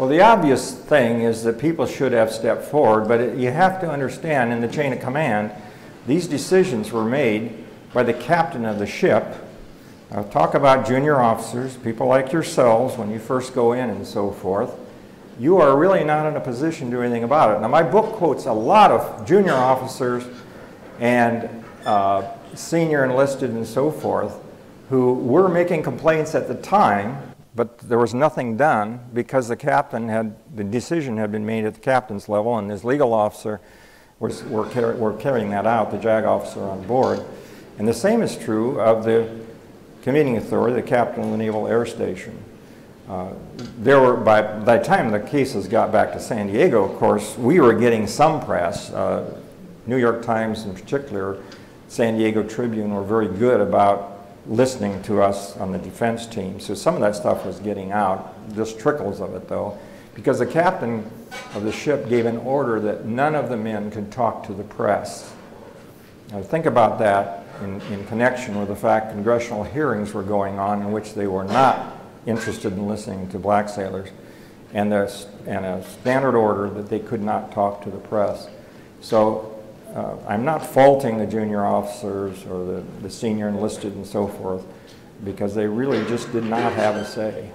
Well, the obvious thing is that people should have stepped forward, but it, you have to understand in the chain of command, these decisions were made by the captain of the ship. I'll talk about junior officers, people like yourselves when you first go in and so forth you are really not in a position to do anything about it. Now, my book quotes a lot of junior officers and uh, senior enlisted and so forth who were making complaints at the time, but there was nothing done because the captain had, the decision had been made at the captain's level, and his legal officer was, were, car were carrying that out, the JAG officer on board. And the same is true of the commanding authority, the captain of the Naval Air Station. Uh, there were, by, by the time the cases got back to San Diego, of course, we were getting some press. Uh, New York Times in particular, San Diego Tribune were very good about listening to us on the defense team. So some of that stuff was getting out, just trickles of it though, because the captain of the ship gave an order that none of the men could talk to the press. Now think about that in, in connection with the fact congressional hearings were going on in which they were not interested in listening to black sailors, and, and a standard order that they could not talk to the press. So uh, I'm not faulting the junior officers or the, the senior enlisted and so forth, because they really just did not have a say.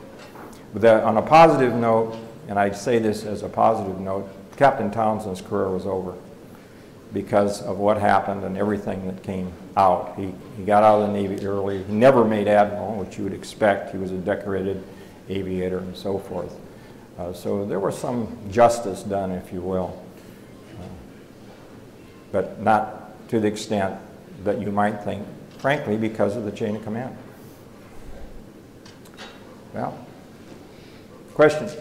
But that, on a positive note, and I say this as a positive note, Captain Townsend's career was over because of what happened and everything that came out. He, he got out of the Navy early. He never made admiral, which you would expect. He was a decorated aviator and so forth. Uh, so there was some justice done, if you will, but not to the extent that you might think, frankly, because of the chain of command. Well, questions?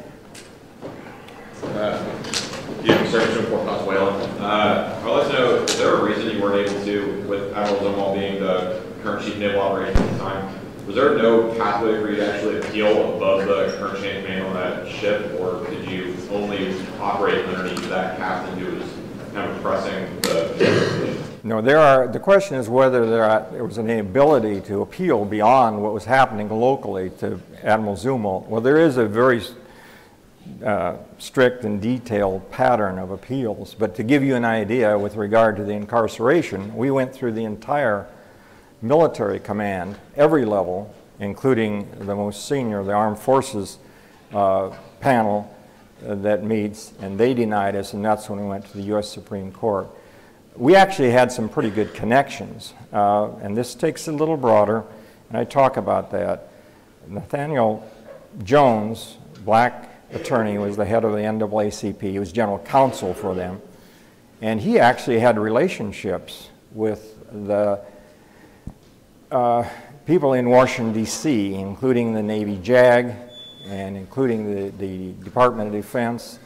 Uh, Sergeant Fort Knox Whalen. Uh, I'd like to know, is there a reason you weren't able to, with Admiral Zumwalt being the current chief naval operations at the time, was there no pathway for you to actually appeal above the current chain of command on that ship, or did you only operate underneath that captain who was kind of pressing the no, there are, the question is whether there, are, there was any ability to appeal beyond what was happening locally to Admiral Zumwalt. Well, there is a very uh, strict and detailed pattern of appeals. But to give you an idea with regard to the incarceration, we went through the entire military command, every level, including the most senior, the Armed Forces uh, panel uh, that meets, and they denied us, and that's when we went to the U.S. Supreme Court. We actually had some pretty good connections, uh, and this takes a little broader, and I talk about that. Nathaniel Jones, black attorney, was the head of the NAACP. He was general counsel for them. And he actually had relationships with the uh, people in Washington, D.C., including the Navy JAG and including the, the Department of Defense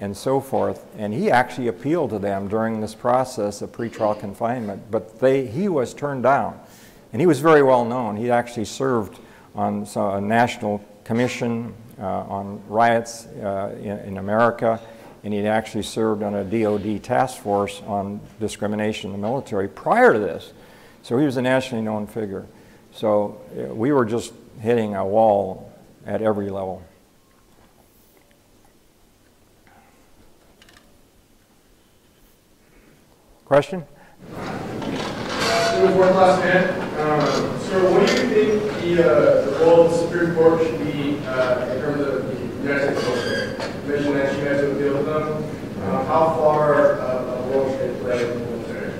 and so forth. And he actually appealed to them during this process of pretrial confinement, but they, he was turned down. And he was very well known. He actually served on a national commission uh, on riots uh, in, in, America, and he'd actually served on a DOD task force on discrimination in the military prior to this. So he was a nationally known figure. So uh, we were just hitting a wall at every level. Question? So one last man. Um, so what do you think the, uh, the role of the Supreme Court should be uh, in terms of the United States military? You mentioned that you guys would deal with them. Um, how far uh, a role should they play in the military?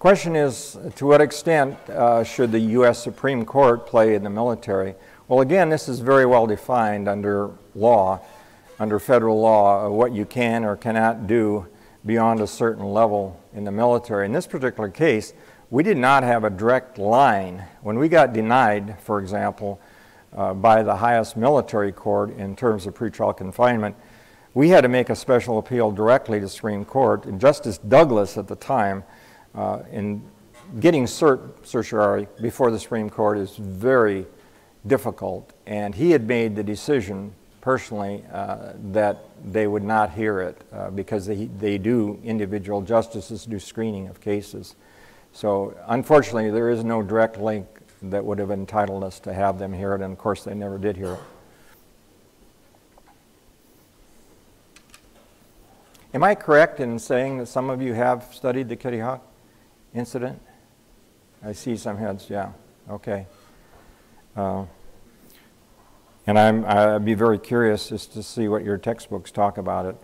Question is, to what extent uh, should the U.S. Supreme Court play in the military? Well, again, this is very well defined under law, under federal law, what you can or cannot do beyond a certain level in the military. In this particular case, we did not have a direct line. When we got denied, for example, uh, by the highest military court in terms of pretrial confinement, we had to make a special appeal directly to Supreme Court. And Justice Douglas at the time, uh, in getting cert certiorari before the Supreme Court is very difficult. And he had made the decision personally uh, that they would not hear it uh, because they, they do, individual justices do screening of cases. So unfortunately, there is no direct link that would have entitled us to have them hear it, and of course, they never did hear it. Am I correct in saying that some of you have studied the Kitty Hawk incident? I see some heads, yeah. Okay. Uh, and I'm, I'd be very curious just to see what your textbooks talk about it,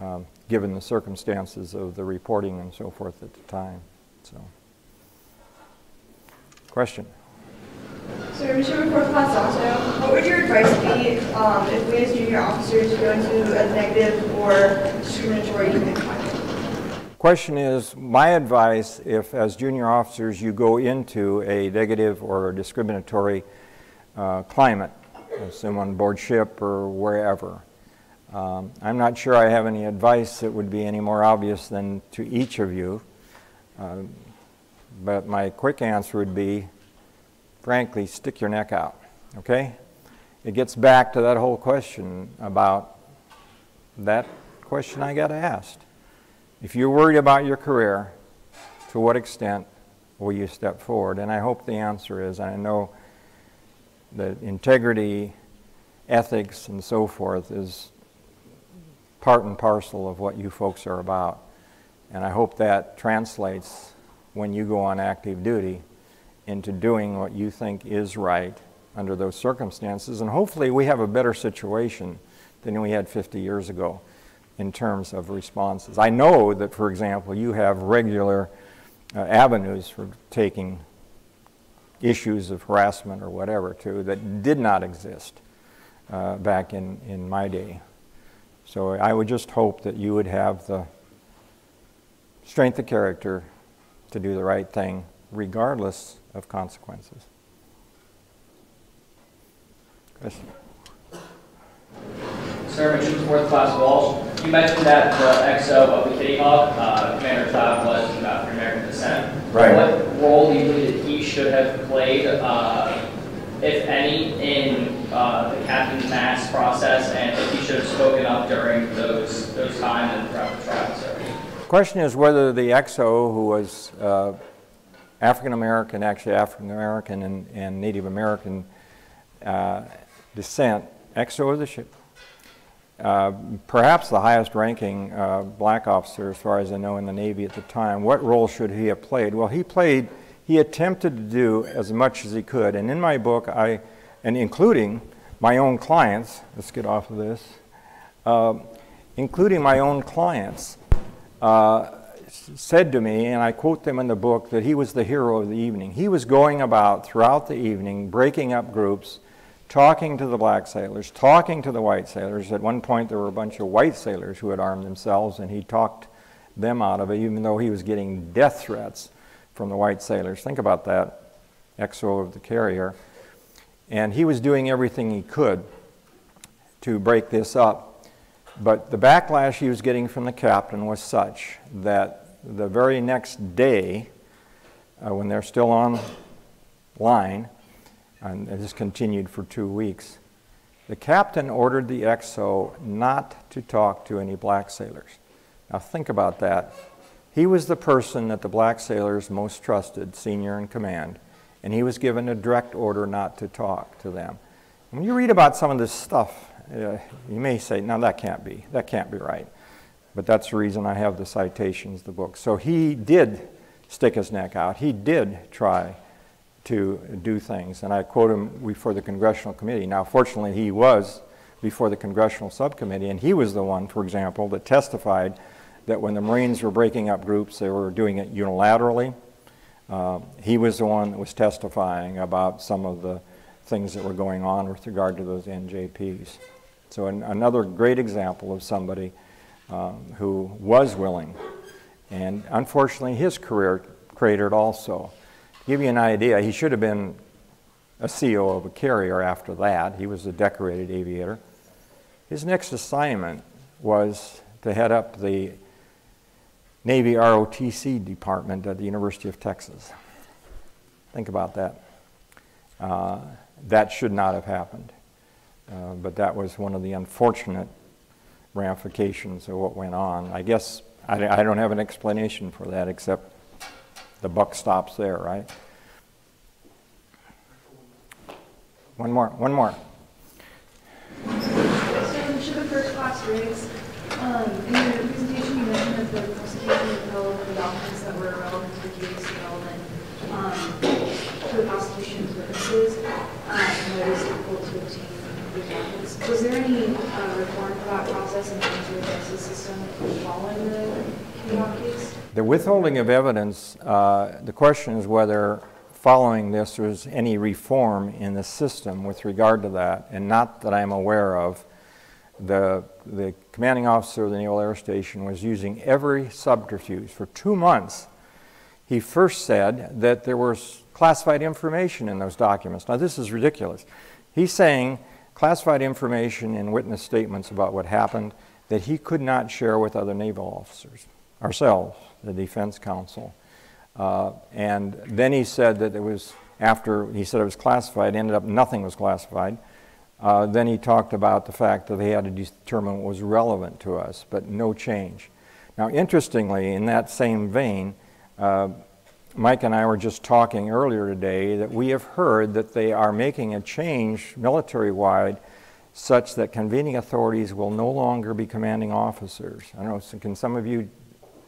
um, given the circumstances of the reporting and so forth at the time. So, question. So, Mr. Report Class also, what would your advice be um, if we as junior officers go into a negative or discriminatory climate? Question is my advice if, as junior officers, you go into a negative or a discriminatory uh, climate, assume on board ship or wherever. Um, I'm not sure I have any advice that would be any more obvious than to each of you, uh, but my quick answer would be frankly, stick your neck out, okay? It gets back to that whole question about that question I got asked. If you're worried about your career, to what extent will you step forward? And I hope the answer is I know that integrity, ethics, and so forth is part and parcel of what you folks are about. And I hope that translates when you go on active duty into doing what you think is right under those circumstances. And hopefully, we have a better situation than we had 50 years ago in terms of responses. I know that, for example, you have regular uh, avenues for taking issues of harassment or whatever too that did not exist uh, back in, in my day. So I would just hope that you would have the strength of character to do the right thing regardless of consequences. Question? Sir, Midshipman Fourth Class Walsh, you mentioned that the XO of the Kitty Hawk, uh, Commander Todd, was of African American descent. Right. What role do you believe that he should have played, uh, if any, in uh, the Captain's Mast process, and if he should have spoken up during those those times and throughout the trial, sir? The question is whether the XO, who was uh, African American, actually African American and, and Native American uh, descent, XO of the ship, uh, perhaps the highest ranking uh, black officer, as far as I know, in the Navy at the time. What role should he have played? Well, he played, he attempted to do as much as he could. And in my book, I, and including my own clients, let's get off of this, uh, including my own clients, uh, said to me, and I quote them in the book, that he was the hero of the evening. He was going about throughout the evening, breaking up groups, talking to the black sailors, talking to the white sailors. At one point, there were a bunch of white sailors who had armed themselves, and he talked them out of it, even though he was getting death threats from the white sailors. Think about that, XO of the carrier. And he was doing everything he could to break this up. But the backlash he was getting from the captain was such that the very next day, uh, when they're still on line, and this continued for two weeks. The captain ordered the XO not to talk to any black sailors. Now, think about that. He was the person that the black sailors most trusted, senior in command, and he was given a direct order not to talk to them. When you read about some of this stuff, uh, you may say, no, that can't be. That can't be right. But that's the reason I have the citations, the book. So he did stick his neck out. He did try to do things. And I quote him before the Congressional Committee. Now, fortunately, he was before the Congressional Subcommittee, and he was the one, for example, that testified that when the Marines were breaking up groups, they were doing it unilaterally. Uh, he was the one that was testifying about some of the things that were going on with regard to those NJPs. So, an, another great example of somebody um, who was willing. And unfortunately, his career cratered also give you an idea, he should have been a CO of a carrier after that. He was a decorated aviator. His next assignment was to head up the Navy ROTC department at the University of Texas. Think about that. Uh, that should not have happened. Uh, But that was one of the unfortunate ramifications of what went on. I guess I I don't have an explanation for that, except the buck stops there, right? One more, one more. So, the first class um, in your presentation, you mentioned that the prosecution withheld the documents that were relevant to the case, relevant, um, to the um, difficult to obtain these documents. Was there any, uh, reform to that process in terms of the justice system following the Kitty Hawk case? The withholding of evidence, uh, the question is whether following this there's any reform in the system with regard to that, and not that I'm aware of. The, the commanding officer of the Naval Air Station was using every subterfuge for two months. He first said that there was classified information in those documents. Now, this is ridiculous. He's saying classified information in witness statements about what happened that he could not share with other naval officers, ourselves, the defense counsel. Uh, and then he said that it was, after he said it was classified, ended up nothing was classified. Uh, then he talked about the fact that they had to determine what was relevant to us, but no change. Now, interestingly, in that same vein, uh, Mike and I were just talking earlier today that we have heard that they are making a change military wide such that convening authorities will no longer be commanding officers. I don't know, can some of you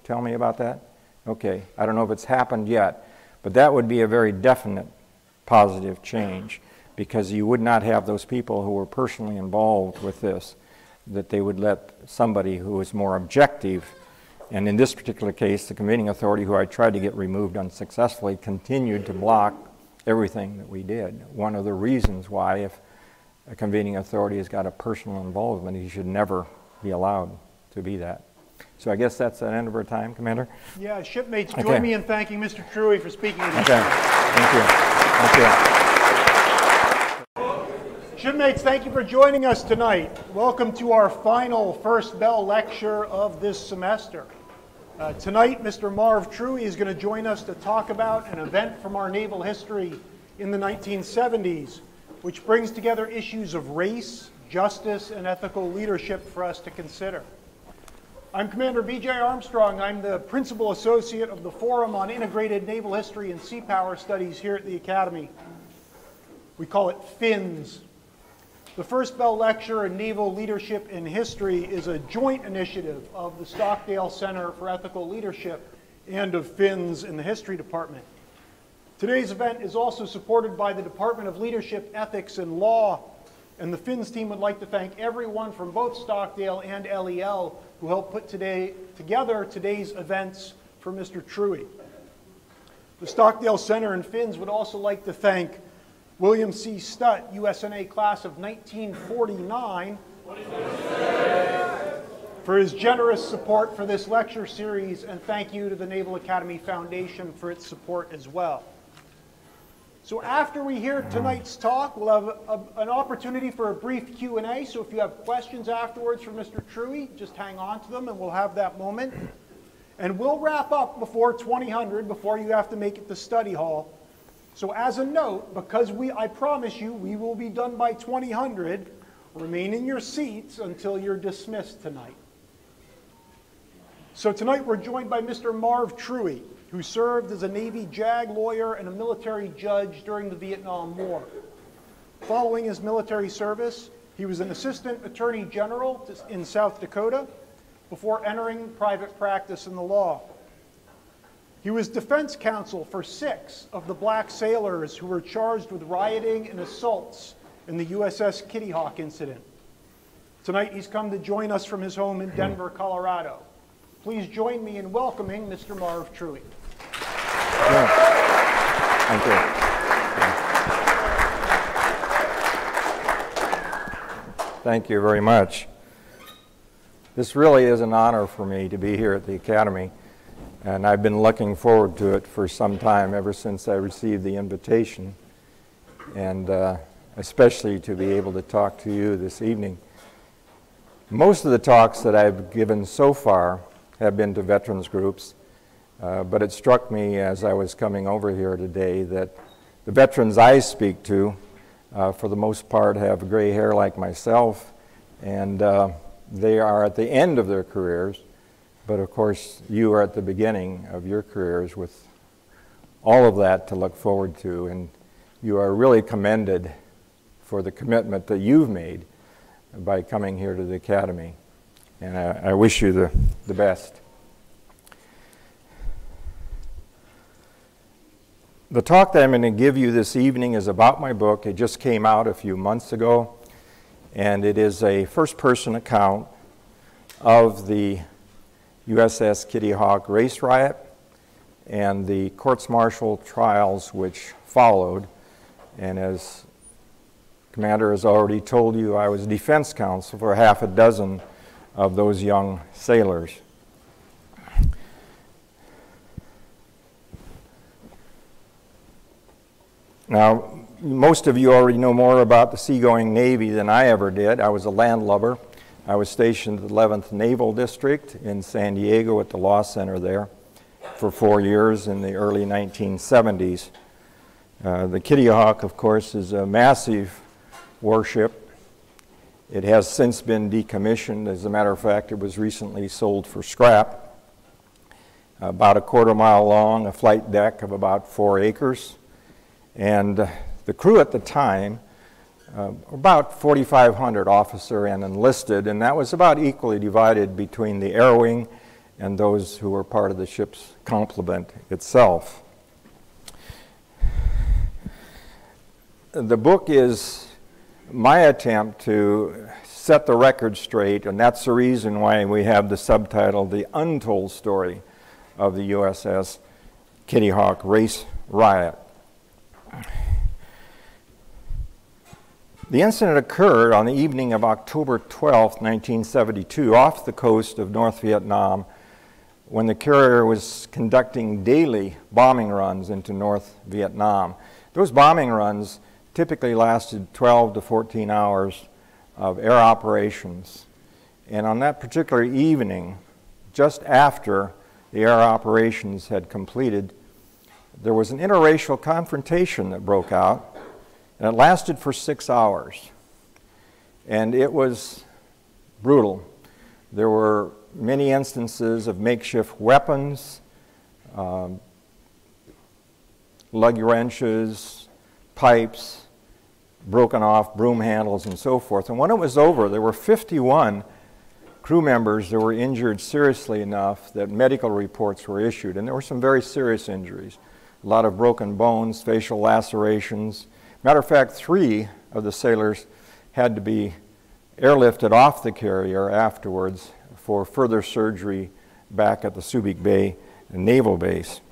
tell me about that? Okay, I don't know if it's happened yet, but that would be a very definite positive change because you would not have those people who were personally involved with this, that they would let somebody who is more objective, and in this particular case, the convening authority, who I tried to get removed unsuccessfully, continued to block everything that we did. One of the reasons why, if a convening authority has got a personal involvement, he should never be allowed to be that. So I guess that's the end of our time, Commander? Yeah, shipmates, Okay. join me in thanking Mr. Truhe for speaking with us. Okay, thank you. Thank you. Shipmates, thank you for joining us tonight. Welcome to our final First Bell lecture of this semester. Uh, tonight, Mr. Marv Truhe is going to join us to talk about an event from our naval history in the 1970s, which brings together issues of race, justice, and ethical leadership for us to consider. I'm Commander B.J. Armstrong. I'm the Principal Associate of the Forum on Integrated Naval History and Sea Power Studies here at the Academy. We call it FINS. The First Bell Lecture in Naval Leadership and History is a joint initiative of the Stockdale Center for Ethical Leadership and of FINS in the History Department. Today's event is also supported by the Department of Leadership, Ethics, and Law, and the FINS team would like to thank everyone from both Stockdale and LEL who helped put today, together today's events for Mr. Truhe. The Stockdale Center and FINS would also like to thank William C. Stutt, USNA class of 1949, for his generous support for this lecture series, and thank you to the Naval Academy Foundation for its support as well. So after we hear tonight's talk, we'll have a, an opportunity for a brief Q&A. So if you have questions afterwards for Mr. Truhe, just hang on to them and we'll have that moment. And we'll wrap up before 2000, before you have to make it to study hall. So as a note, because we, I promise you, we will be done by 2000, remain in your seats until you're dismissed tonight. So tonight we're joined by Mr. Marv Truhe, who served as a Navy JAG lawyer and a military judge during the Vietnam War. Following his military service, he was an assistant attorney general in South Dakota before entering private practice in the law. He was defense counsel for six of the black sailors who were charged with rioting and assaults in the USS Kitty Hawk incident. Tonight he's come to join us from his home in Denver, Colorado. Please join me in welcoming Mr. Marv Truhe. Thank you. Thank you very much. This really is an honor for me to be here at the Academy, and I've been looking forward to it for some time, ever since I received the invitation, and uh, especially to be able to talk to you this evening. Most of the talks that I've given so far have been to veterans groups, uh, but it struck me as I was coming over here today that the veterans I speak to uh, for the most part, have gray hair like myself, and uh, they are at the end of their careers. But of course, you are at the beginning of your careers with all of that to look forward to, and you are really commended for the commitment that you've made by coming here to the Academy. And I, I wish you the, the best. The talk that I'm going to give you this evening is about my book. It just came out a few months ago, and it is a first person account of the USS Kitty Hawk race riot and the courts martial trials which followed. And as Commander has already told you, I was defense counsel for half a dozen of those young sailors. Now, most of you already know more about the seagoing Navy than I ever did. I was a landlubber. I was stationed at the 11th Naval District in San Diego at the Law Center there for four years in the early 1970s. Uh, the Kitty Hawk, of course, is a massive warship. It has since been decommissioned. As a matter of fact, it was recently sold for scrap. About a quarter mile long, a flight deck of about four acres. And uh, the crew at the time, uh, about 4,500 officer and enlisted, and that was about equally divided between the air wing and those who were part of the ship's complement itself. The book is my attempt to set the record straight, and that's the reason why we have the subtitle The Untold Story of the USS Kitty Hawk Race Riot. The incident occurred on the evening of October 12, 1972, off the coast of North Vietnam when the carrier was conducting daily bombing runs into North Vietnam. Those bombing runs typically lasted 12 to 14 hours of air operations. And on that particular evening, just after the air operations had completed, there was an interracial confrontation that broke out, and it lasted for six hours. And it was brutal. There were many instances of makeshift weapons, um, lug wrenches, pipes, broken off broom handles, and so forth. And when it was over, there were 51 crew members that were injured seriously enough that medical reports were issued. And there were some very serious injuries a lot of broken bones, facial lacerations. Matter of fact, three of the sailors had to be airlifted off the carrier afterwards for further surgery back at the Subic Bay Naval Base.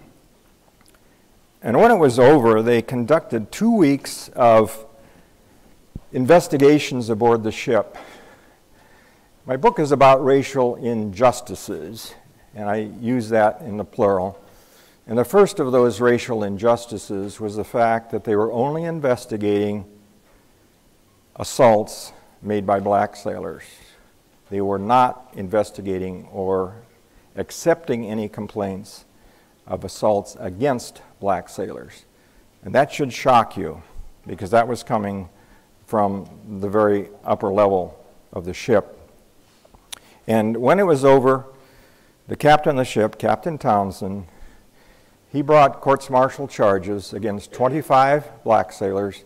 And when it was over, they conducted two weeks of investigations aboard the ship. My book is about racial injustices, and I use that in the plural. And the first of those racial injustices was the fact that they were only investigating assaults made by black sailors. They were not investigating or accepting any complaints of assaults against black sailors. And that should shock you because that was coming from the very upper level of the ship. And when it was over, the captain of the ship, Captain Townsend, he brought courts martial charges against 25 black sailors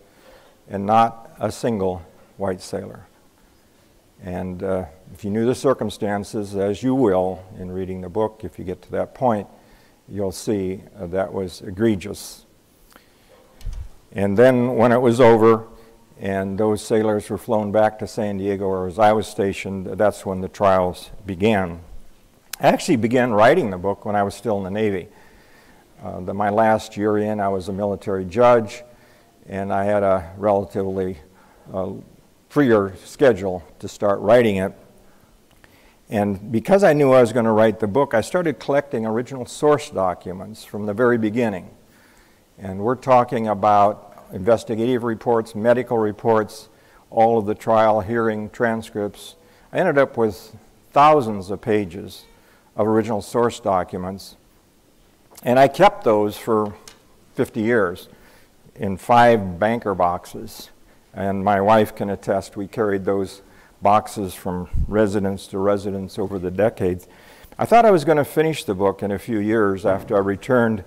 and not a single white sailor. And uh, if you knew the circumstances, as you will in reading the book, if you get to that point, you'll see uh, that was egregious. And then when it was over and those sailors were flown back to San Diego, as I was stationed, that's when the trials began. I actually began writing the book when I was still in the Navy. Uh, the, my last year in, I was a military judge, and I had a relatively uh, freer schedule to start writing it. And because I knew I was going to write the book, I started collecting original source documents from the very beginning. And we're talking about investigative reports, medical reports, all of the trial hearing transcripts. I ended up with thousands of pages of original source documents. And I kept those for 50 years in five banker boxes. and my wife can attest, we carried those boxes from residence to residence over the decades. I thought I was going to finish the book in a few years after I returned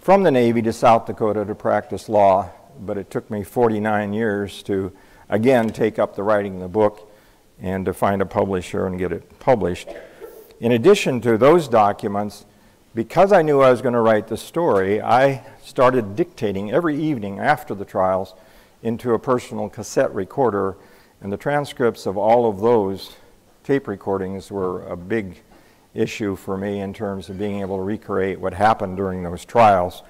from the Navy to South Dakota to practice law, but it took me 49 years to again take up the writing of the book and to find a publisher and get it published. In addition to those documents, because I knew I was going to write the story, I started dictating every evening after the trials into a personal cassette recorder, and the transcripts of all of those tape recordings were a big issue for me in terms of being able to recreate what happened during those trials.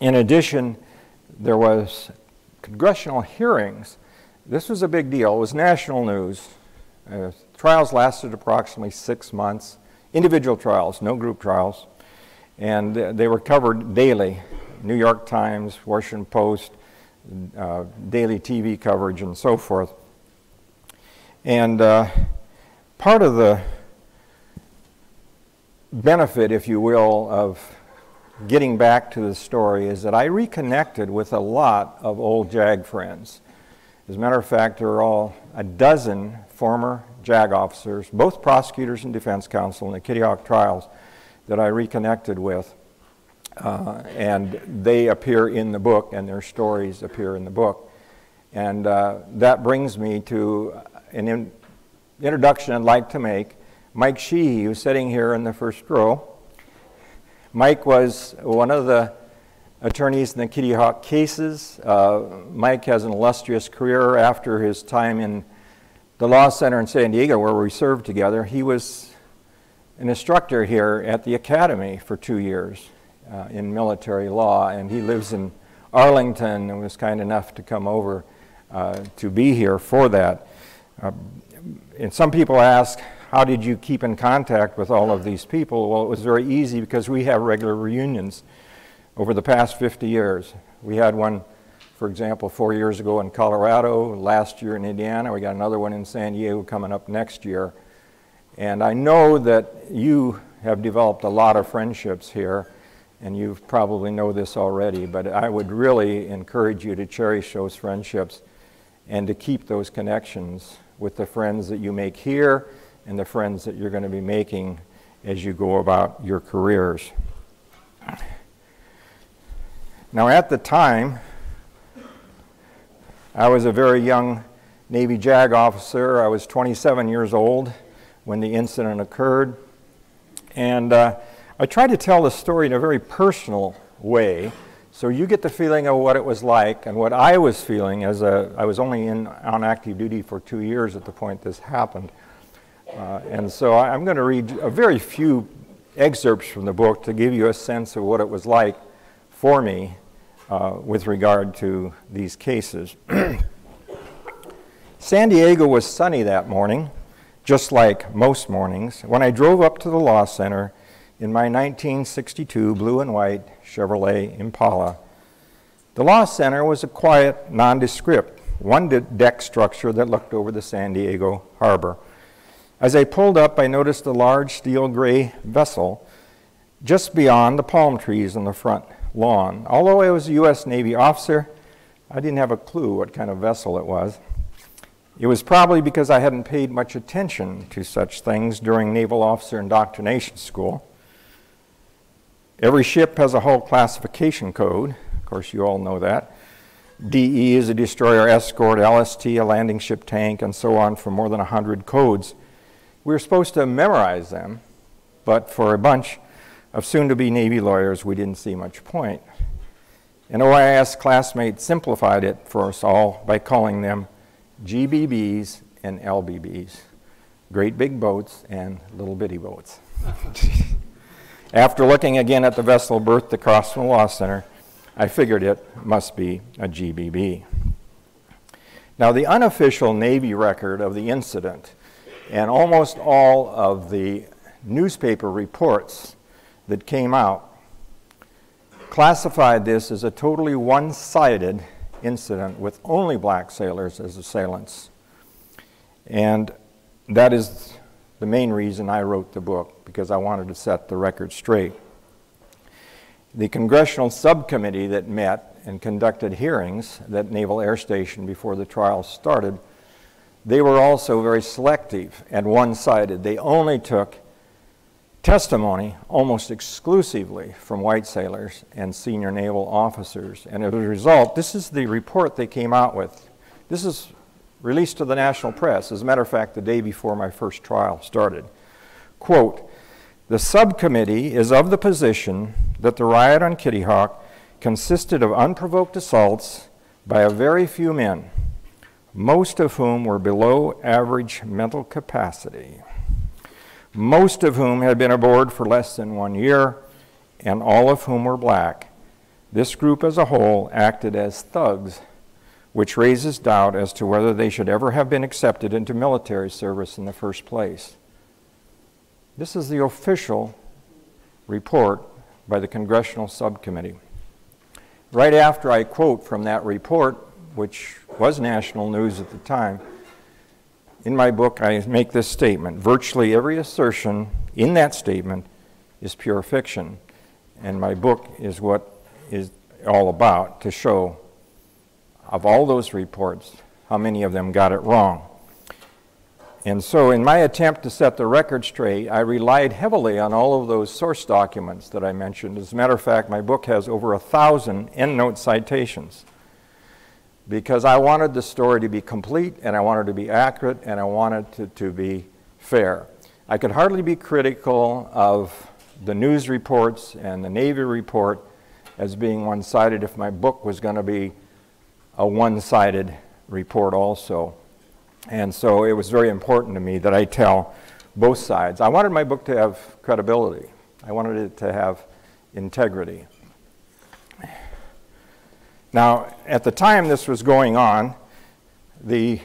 In addition, there was congressional hearings. This was a big deal. It was national news. Uh, trials lasted approximately six months. Individual trials, no group trials. And they were covered daily. New York Times, Washington Post, uh, daily TV coverage, and so forth. And uh, part of the benefit, if you will, of getting back to the story is that I reconnected with a lot of old JAG friends. As a matter of fact, there are all a dozen former JAG officers, both prosecutors and defense counsel in the Kitty Hawk trials, that I reconnected with. Uh, and they appear in the book, and their stories appear in the book. And uh, that brings me to an in introduction I'd like to make Mike Sheehy, who's sitting here in the first row. Mike was one of the attorneys in the Kitty Hawk cases. Uh, Mike has an illustrious career after his time in the Law Center in San Diego, where we served together. He was an instructor here at the Academy for two years uh, in military law, and he lives in Arlington and was kind enough to come over uh, to be here for that. Uh, and some people ask, how did you keep in contact with all of these people? Well, it was very easy because we have regular reunions over the past 50 years. We had one, for example, four years ago in Colorado, last year in Indiana. We got another one in San Diego coming up next year. And I know that you have developed a lot of friendships here, and you probably know this already, but I would really encourage you to cherish those friendships and to keep those connections with the friends that you make here and the friends that you're going to be making as you go about your careers. Now, at the time, I was a very young Navy JAG officer. I was 27 years old when the incident occurred. And uh, I tried to tell the story in a very personal way so you get the feeling of what it was like and what I was feeling as a, I was only in, on active duty for two years at the point this happened. Uh, and so I'm going to read a very few excerpts from the book to give you a sense of what it was like for me uh, with regard to these cases. San Diego was sunny that morning, just like most mornings, when I drove up to the Law Center in my 1962 blue and white Chevrolet Impala. The Law Center was a quiet, nondescript, one deck structure that looked over the San Diego harbor. As I pulled up, I noticed a large steel gray vessel just beyond the palm trees in the front lawn. Although I was a U.S. Navy officer, I didn't have a clue what kind of vessel it was. It was probably because I hadn't paid much attention to such things during Naval Officer Indoctrination School. Every ship has a hull classification code. Of course, you all know that. DE is a destroyer escort, LST a landing ship tank, and so on for more than 100 codes. We were supposed to memorize them, but for a bunch of soon to be Navy lawyers, we didn't see much point. An OIS classmate simplified it for us all by calling them GBBs and LBBs great big boats and little bitty boats. After looking again at the vessel berthed across from the Law Center, I figured it must be a GBB. Now, the unofficial Navy record of the incident and almost all of the newspaper reports that came out classified this as a totally one sided incident with only black sailors as assailants. And that is the main reason I wrote the book, because I wanted to set the record straight. The congressional subcommittee that met and conducted hearings at Naval Air Station before the trial started, they were also very selective and one sided. They only took testimony almost exclusively from white sailors and senior naval officers. And as a result, this is the report they came out with. This is released to the national press, as a matter of fact, the day before my first trial started. Quote, the subcommittee is of the position that the riot on Kitty Hawk consisted of unprovoked assaults by a very few men, most of whom were below average mental capacity most of whom had been aboard for less than one year, and all of whom were black. This group as a whole acted as thugs, which raises doubt as to whether they should ever have been accepted into military service in the first place. This is the official report by the Congressional Subcommittee. Right after I quote from that report, which was national news at the time, in my book, I make this statement virtually every assertion in that statement is pure fiction. And my book is what is all about to show, of all those reports, how many of them got it wrong. And so, in my attempt to set the record straight, I relied heavily on all of those source documents that I mentioned. As a matter of fact, my book has over a thousand endnote citations because I wanted the story to be complete and I wanted to be accurate and I wanted to, to be fair. I could hardly be critical of the news reports and the Navy report as being one sided if my book was going to be a one sided report also. And so it was very important to me that I tell both sides. I wanted my book to have credibility, I wanted it to have integrity. Now, at the time this was going on, the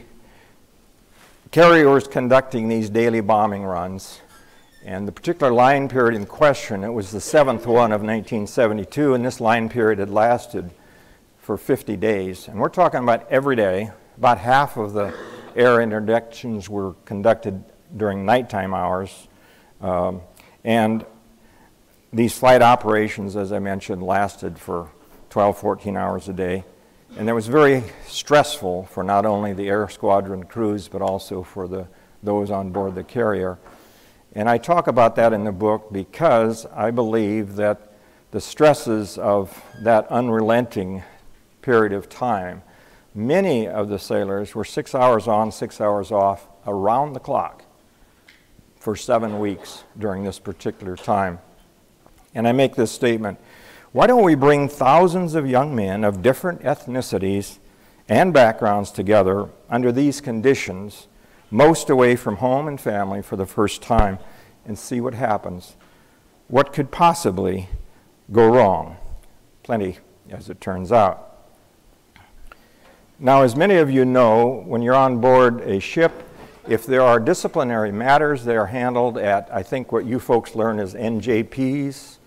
carrier was conducting these daily bombing runs. And the particular line period in question, it was the seventh one of 1972, and this line period had lasted for 50 days. And we're talking about every day. About half of the air interdictions were conducted during nighttime hours. Um, and these flight operations, as I mentioned, lasted for 12, 14 hours a day. And that was very stressful for not only the air squadron crews, but also for the, those on board the carrier. And I talk about that in the book because I believe that the stresses of that unrelenting period of time, many of the sailors were six hours on, six hours off, around the clock for seven weeks during this particular time. And I make this statement why don't we bring thousands of young men of different ethnicities and backgrounds together under these conditions, most away from home and family for the first time, and see what happens? What could possibly go wrong? Plenty, as it turns out. Now, as many of you know, when you're on board a ship, if there are disciplinary matters, they are handled at, I think, what you folks learn as NJPs,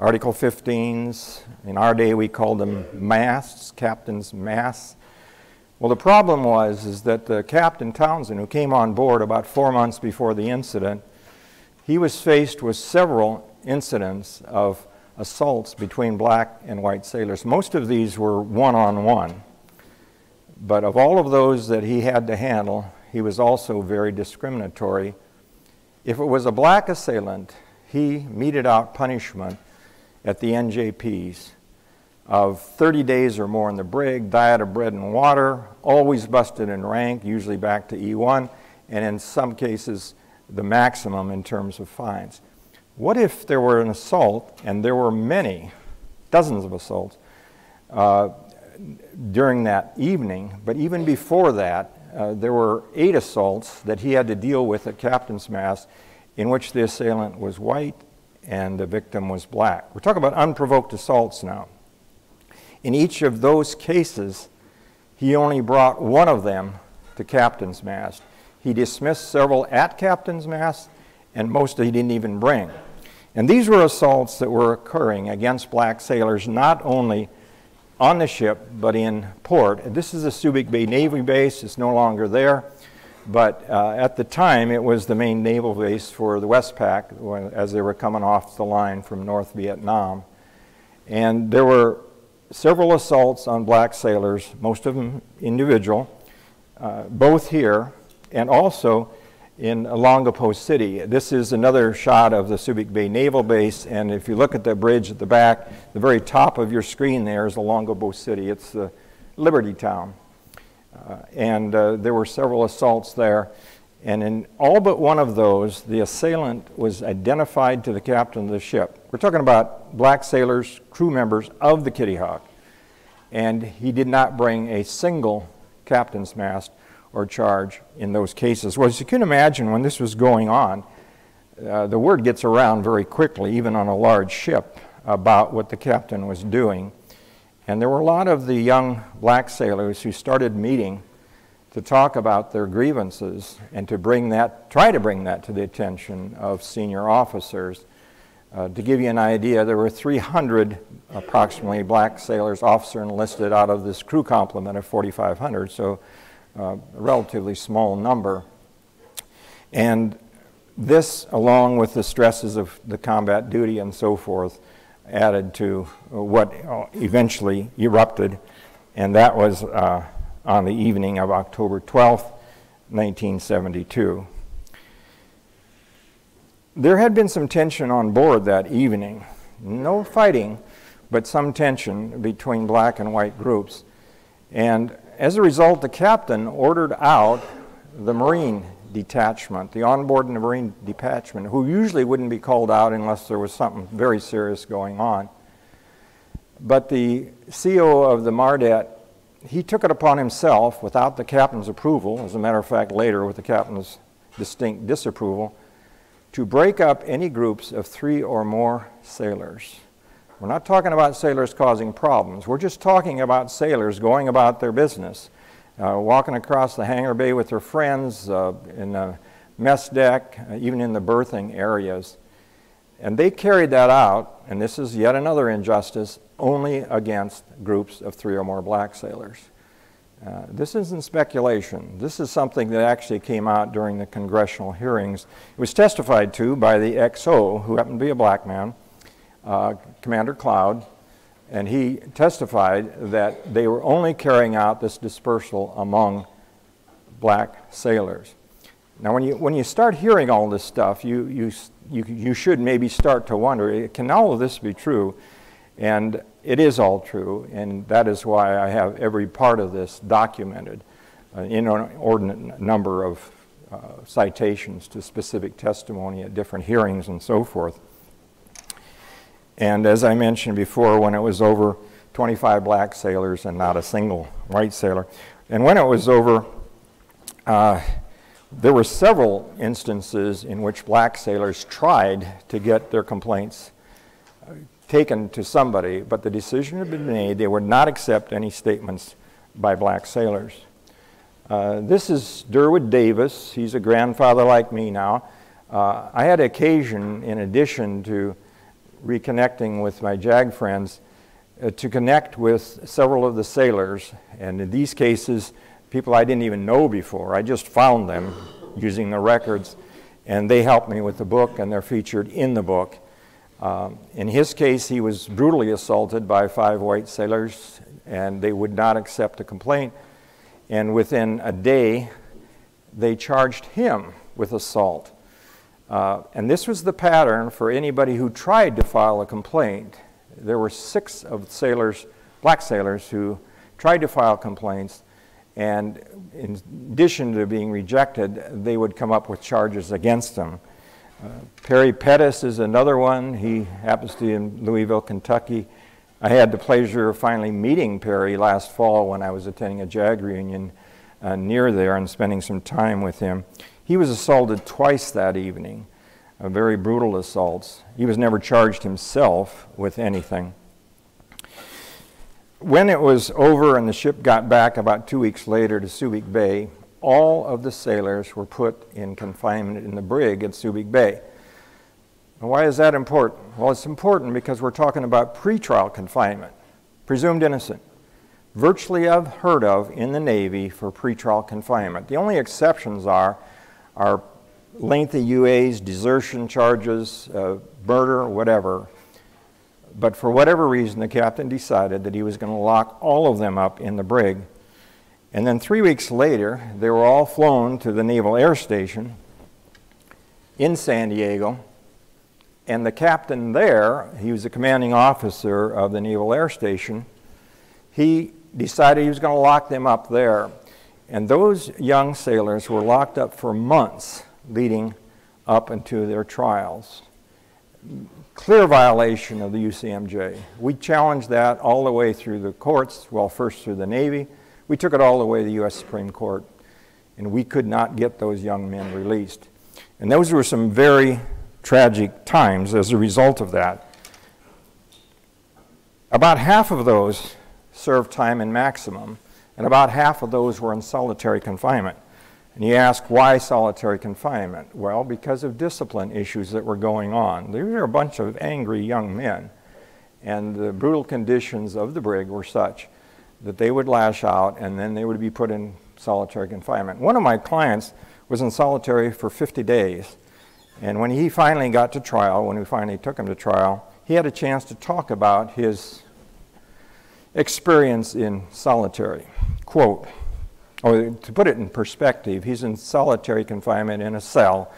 Article 15s, in our day we called them masts, captain's masts. Well, the problem was is that the Captain Townsend, who came on board about four months before the incident, he was faced with several incidents of assaults between black and white sailors. Most of these were one-on-one. But of all of those that he had to handle, he was also very discriminatory. If it was a black assailant, he meted out punishment at the NJPs of 30 days or more in the brig, diet of bread and water, always busted in rank, usually back to E1, and in some cases, the maximum in terms of fines. What if there were an assault, and there were many, dozens of assaults, uh, during that evening, but even before that, uh, there were eight assaults that he had to deal with at Captain's Mast in which the assailant was white and the victim was black. We're talking about unprovoked assaults now. In each of those cases, he only brought one of them to captain's mast. He dismissed several at captain's mast, and most he didn't even bring. And these were assaults that were occurring against black sailors not only on the ship but in port. This is the Subic Bay Navy base, it's no longer there. But uh, at the time, it was the main naval base for the Westpac as they were coming off the line from North Vietnam. And there were several assaults on black sailors, most of them individual, uh, both here and also in Longapo City. This is another shot of the Subic Bay Naval Base, and if you look at the bridge at the back, the very top of your screen there is Longapo City. It's the Liberty Town. Uh, and uh, there were several assaults there. And in all but one of those, the assailant was identified to the captain of the ship. We're talking about black sailors, crew members of the Kitty Hawk. And he did not bring a single captain's mast or charge in those cases. Well, as you can imagine, when this was going on, uh, the word gets around very quickly, even on a large ship, about what the captain was doing. And there were a lot of the young black sailors who started meeting to talk about their grievances and to bring that, try to bring that to the attention of senior officers. Uh, to give you an idea, there were 300 approximately black sailors, officer enlisted out of this crew complement of 4,500, so uh, a relatively small number. And this, along with the stresses of the combat duty and so forth, added to what eventually erupted, and that was uh, on the evening of October 12, 1972. There had been some tension on board that evening. No fighting, but some tension between black and white groups. And as a result, the captain ordered out the Marine detachment, the onboard Marine detachment, who usually wouldn't be called out unless there was something very serious going on. But the CO of the Mardet, he took it upon himself, without the captain's approval, as a matter of fact, later with the captain's distinct disapproval, to break up any groups of three or more sailors. We're not talking about sailors causing problems. We're just talking about sailors going about their business, walking across the hangar bay with their friends, uh, in the mess deck, uh, even in the berthing areas. And they carried that out, and this is yet another injustice, only against groups of three or more black sailors. Uh, this isn't speculation. This is something that actually came out during the congressional hearings. It was testified to by the XO, who happened to be a black man, uh, Commander Cloud, and he testified that they were only carrying out this dispersal among black sailors. Now, when you, when you start hearing all this stuff, you, you, you, you should maybe start to wonder can all of this be true? And it is all true, and that is why I have every part of this documented uh, an inordinate number of uh, citations to specific testimony at different hearings and so forth. And as I mentioned before, when it was over 25 black sailors and not a single white sailor. And when it was over, uh, there were several instances in which black sailors tried to get their complaints uh, taken to somebody, but the decision had been made they would not accept any statements by black sailors. Uh, this is Durwood Davis. He's a grandfather like me now. Uh, I had occasion, in addition to reconnecting with my JAG friends uh, to connect with several of the sailors. And in these cases, people I didn't even know before. I just found them using the records, and they helped me with the book, and they're featured in the book. Um, in his case, he was brutally assaulted by five white sailors, and they would not accept a complaint. And within a day, they charged him with assault. Uh, and this was the pattern for anybody who tried to file a complaint. There were six of sailors, black sailors, who tried to file complaints, and in addition to being rejected, they would come up with charges against them. Uh, Perry Pettis is another one. He happens to be in Louisville, Kentucky. I had the pleasure of finally meeting Perry last fall when I was attending a JAG reunion uh, near there and spending some time with him. He was assaulted twice that evening, very brutal assaults. He was never charged himself with anything. When it was over and the ship got back about two weeks later to Subic Bay, all of the sailors were put in confinement in the brig at Subic Bay. why is that important? Well, it's important because we're talking about pretrial confinement, presumed innocent virtually unheard of in the Navy for pretrial confinement. The only exceptions are are lengthy UAs, desertion charges, uh, murder, whatever. But for whatever reason, the captain decided that he was going to lock all of them up in the brig. And then three weeks later, they were all flown to the Naval Air Station in San Diego. And the captain there, he was the commanding officer of the Naval Air Station, he decided he was going to lock them up there. And those young sailors were locked up for months leading up into their trials. Clear violation of the UCMJ. We challenged that all the way through the courts, well, first through the Navy. We took it all the way to the U.S. Supreme Court, and we could not get those young men released. And those were some very tragic times as a result of that. About half of those served time in maximum, and about half of those were in solitary confinement. And you ask, why solitary confinement? Well, because of discipline issues that were going on. These were a bunch of angry young men, and the brutal conditions of the brig were such that they would lash out and then they would be put in solitary confinement. One of my clients was in solitary for 50 days, and when he finally got to trial, when we finally took him to trial, he had a chance to talk about his experience in solitary. Quote, or to put it in perspective, he's in solitary confinement in a cell,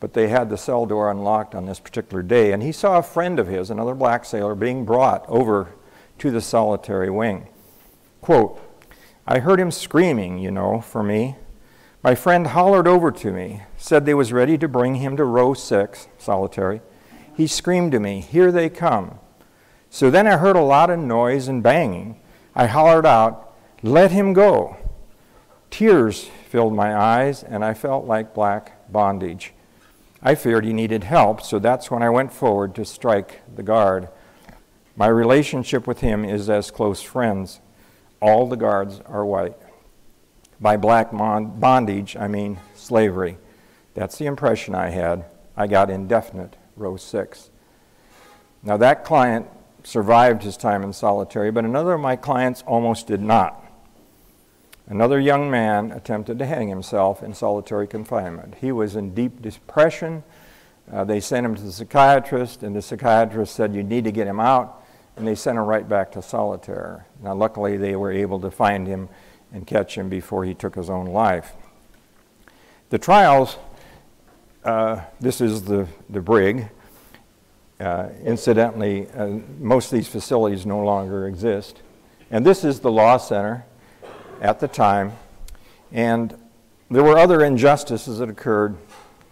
but they had the cell door unlocked on this particular day, and he saw a friend of his, another black sailor, being brought over to the solitary wing. Quote, I heard him screaming, you know, for me. My friend hollered over to me, said they was ready to bring him to row six, solitary. He screamed to me, Here they come. So then I heard a lot of noise and banging. I hollered out, Let him go. Tears filled my eyes, and I felt like black bondage. I feared he needed help, so that's when I went forward to strike the guard. My relationship with him is as close friends. All the guards are white. By black bondage, I mean slavery. That's the impression I had. I got indefinite, row six. Now, that client survived his time in solitary, but another of my clients almost did not. Another young man attempted to hang himself in solitary confinement. He was in deep depression. Uh, they sent him to the psychiatrist, and the psychiatrist said, You need to get him out, and they sent him right back to solitary. Now, luckily, they were able to find him and catch him before he took his own life. The trials, uh, this is the, the brig. Uh, incidentally, uh, most of these facilities no longer exist. And this is the Law Center at the time. And there were other injustices that occurred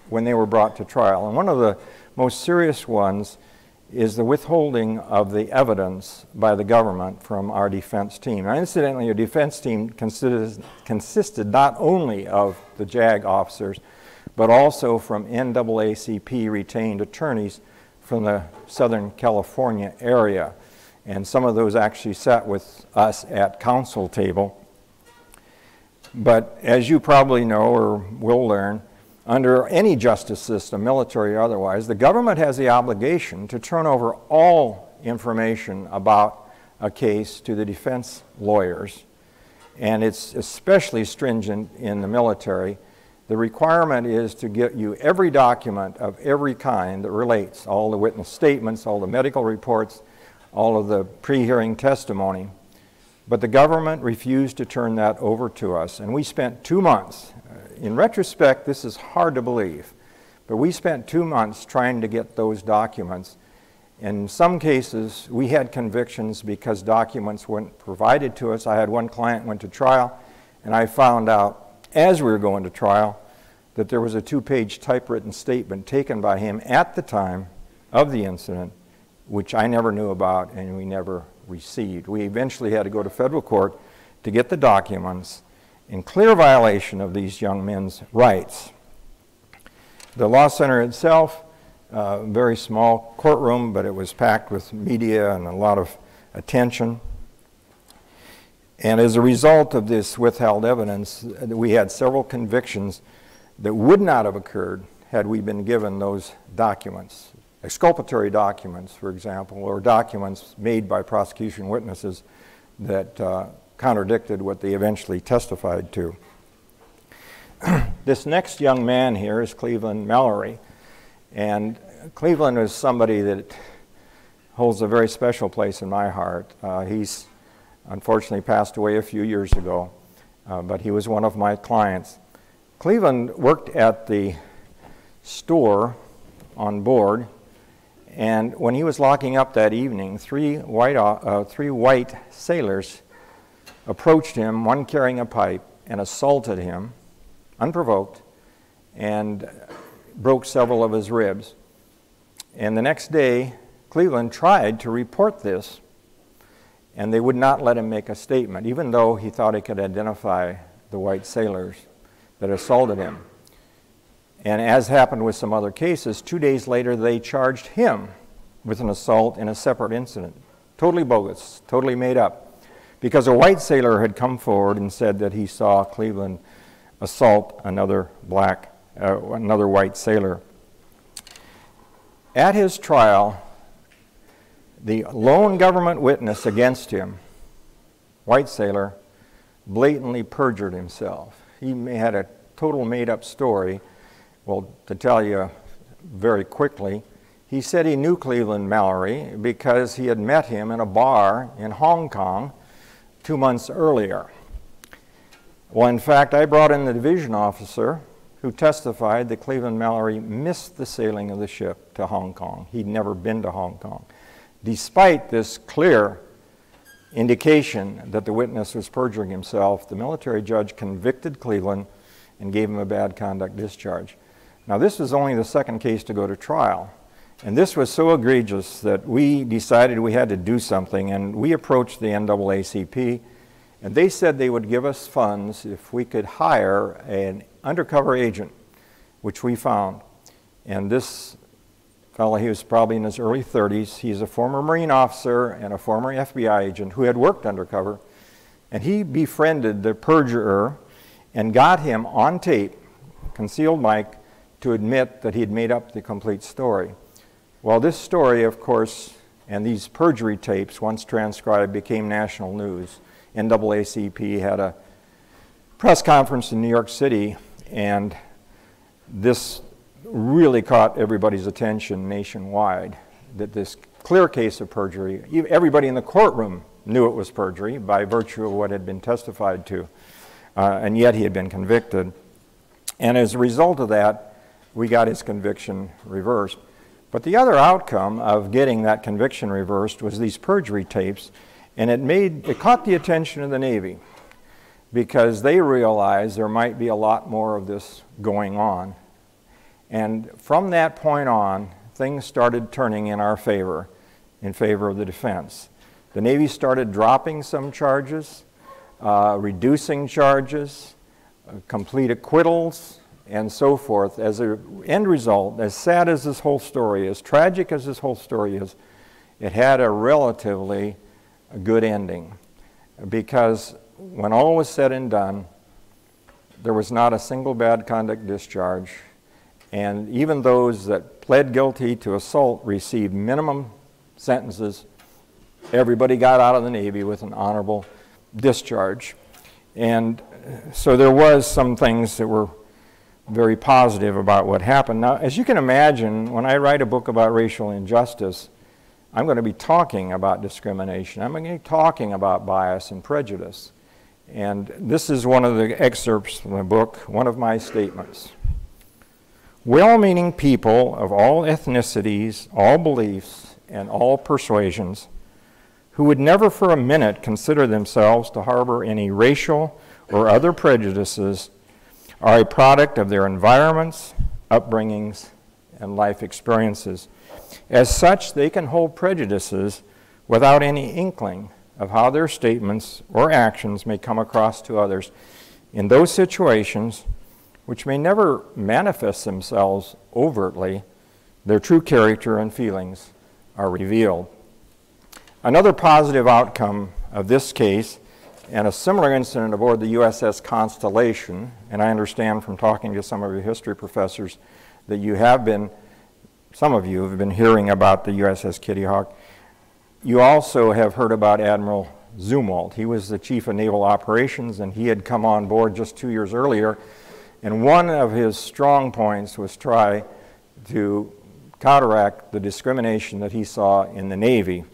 when they were brought to trial. And one of the most serious ones is the withholding of the evidence by the government from our defense team. Now, incidentally, our defense team consisted, consisted not only of the JAG officers, but also from NAACP retained attorneys from the Southern California area. And some of those actually sat with us at counsel table but as you probably know or will learn, under any justice system, military or otherwise, the government has the obligation to turn over all information about a case to the defense lawyers. And it's especially stringent in the military. The requirement is to get you every document of every kind that relates, all the witness statements, all the medical reports, all of the pre hearing testimony. But the government refused to turn that over to us, and we spent two months. Uh, in retrospect, this is hard to believe, but we spent two months trying to get those documents. In some cases, we had convictions because documents weren't provided to us. I had one client went to trial, and I found out as we were going to trial that there was a two-page typewritten statement taken by him at the time of the incident, which I never knew about and we never received. We eventually had to go to federal court to get the documents in clear violation of these young men's rights. The law center itself, uh, very small courtroom, but it was packed with media and a lot of attention. And as a result of this withheld evidence, we had several convictions that would not have occurred had we been given those documents exculpatory documents, for example, or documents made by prosecution witnesses that uh, contradicted what they eventually testified to. this next young man here is Cleveland Mallory, and Cleveland is somebody that holds a very special place in my heart. Uh, he's unfortunately passed away a few years ago, uh, but he was one of my clients. Cleveland worked at the store on board, and when he was locking up that evening, three white, uh, three white sailors approached him, one carrying a pipe, and assaulted him, unprovoked, and broke several of his ribs. And the next day, Cleveland tried to report this, and they would not let him make a statement, even though he thought he could identify the white sailors that assaulted him. And as happened with some other cases, two days later they charged him with an assault in a separate incident. Totally bogus, totally made up. Because a white sailor had come forward and said that he saw Cleveland assault another black, uh, another white sailor. At his trial, the lone government witness against him, white sailor, blatantly perjured himself. He had a total made up story. Well, to tell you very quickly, he said he knew Cleveland Mallory because he had met him in a bar in Hong Kong two months earlier. Well, in fact, I brought in the division officer who testified that Cleveland Mallory missed the sailing of the ship to Hong Kong. He'd never been to Hong Kong. Despite this clear indication that the witness was perjuring himself, the military judge convicted Cleveland and gave him a bad conduct discharge. Now, this was only the second case to go to trial. And this was so egregious that we decided we had to do something, and we approached the NAACP and they said they would give us funds if we could hire an undercover agent, which we found. And this fellow, he was probably in his early 30s. He's a former Marine officer and a former FBI agent who had worked undercover. And he befriended the perjurer and got him on tape, concealed mic, to admit that he had made up the complete story. Well, this story, of course, and these perjury tapes, once transcribed, became national news. NAACP had a press conference in New York City, and this really caught everybody's attention nationwide that this clear case of perjury, everybody in the courtroom knew it was perjury by virtue of what had been testified to, uh, and yet he had been convicted. And as a result of that, we got his conviction reversed. But the other outcome of getting that conviction reversed was these perjury tapes and it made it caught the attention of the Navy because they realized there might be a lot more of this going on. And from that point on, things started turning in our favor, in favor of the defense. The Navy started dropping some charges, uh, reducing charges, uh, complete acquittals, and so forth. As an end result, as sad as this whole story is, tragic as this whole story is, it had a relatively good ending because when all was said and done, there was not a single bad conduct discharge, and even those that pled guilty to assault received minimum sentences. Everybody got out of the Navy with an honorable discharge. And so there was some things that were very positive about what happened. Now, as you can imagine, when I write a book about racial injustice, I'm going to be talking about discrimination. I'm going to be talking about bias and prejudice. And this is one of the excerpts from the book, one of my statements. Well meaning people of all ethnicities, all beliefs, and all persuasions who would never for a minute consider themselves to harbor any racial or other prejudices are a product of their environments, upbringings, and life experiences. As such, they can hold prejudices without any inkling of how their statements or actions may come across to others. In those situations, which may never manifest themselves overtly, their true character and feelings are revealed. Another positive outcome of this case and a similar incident aboard the USS Constellation, and I understand from talking to some of your history professors that you have been some of you have been hearing about the USS Kitty Hawk. You also have heard about Admiral Zumwalt. He was the chief of naval operations and he had come on board just two years earlier. And one of his strong points was try to counteract the discrimination that he saw in the Navy.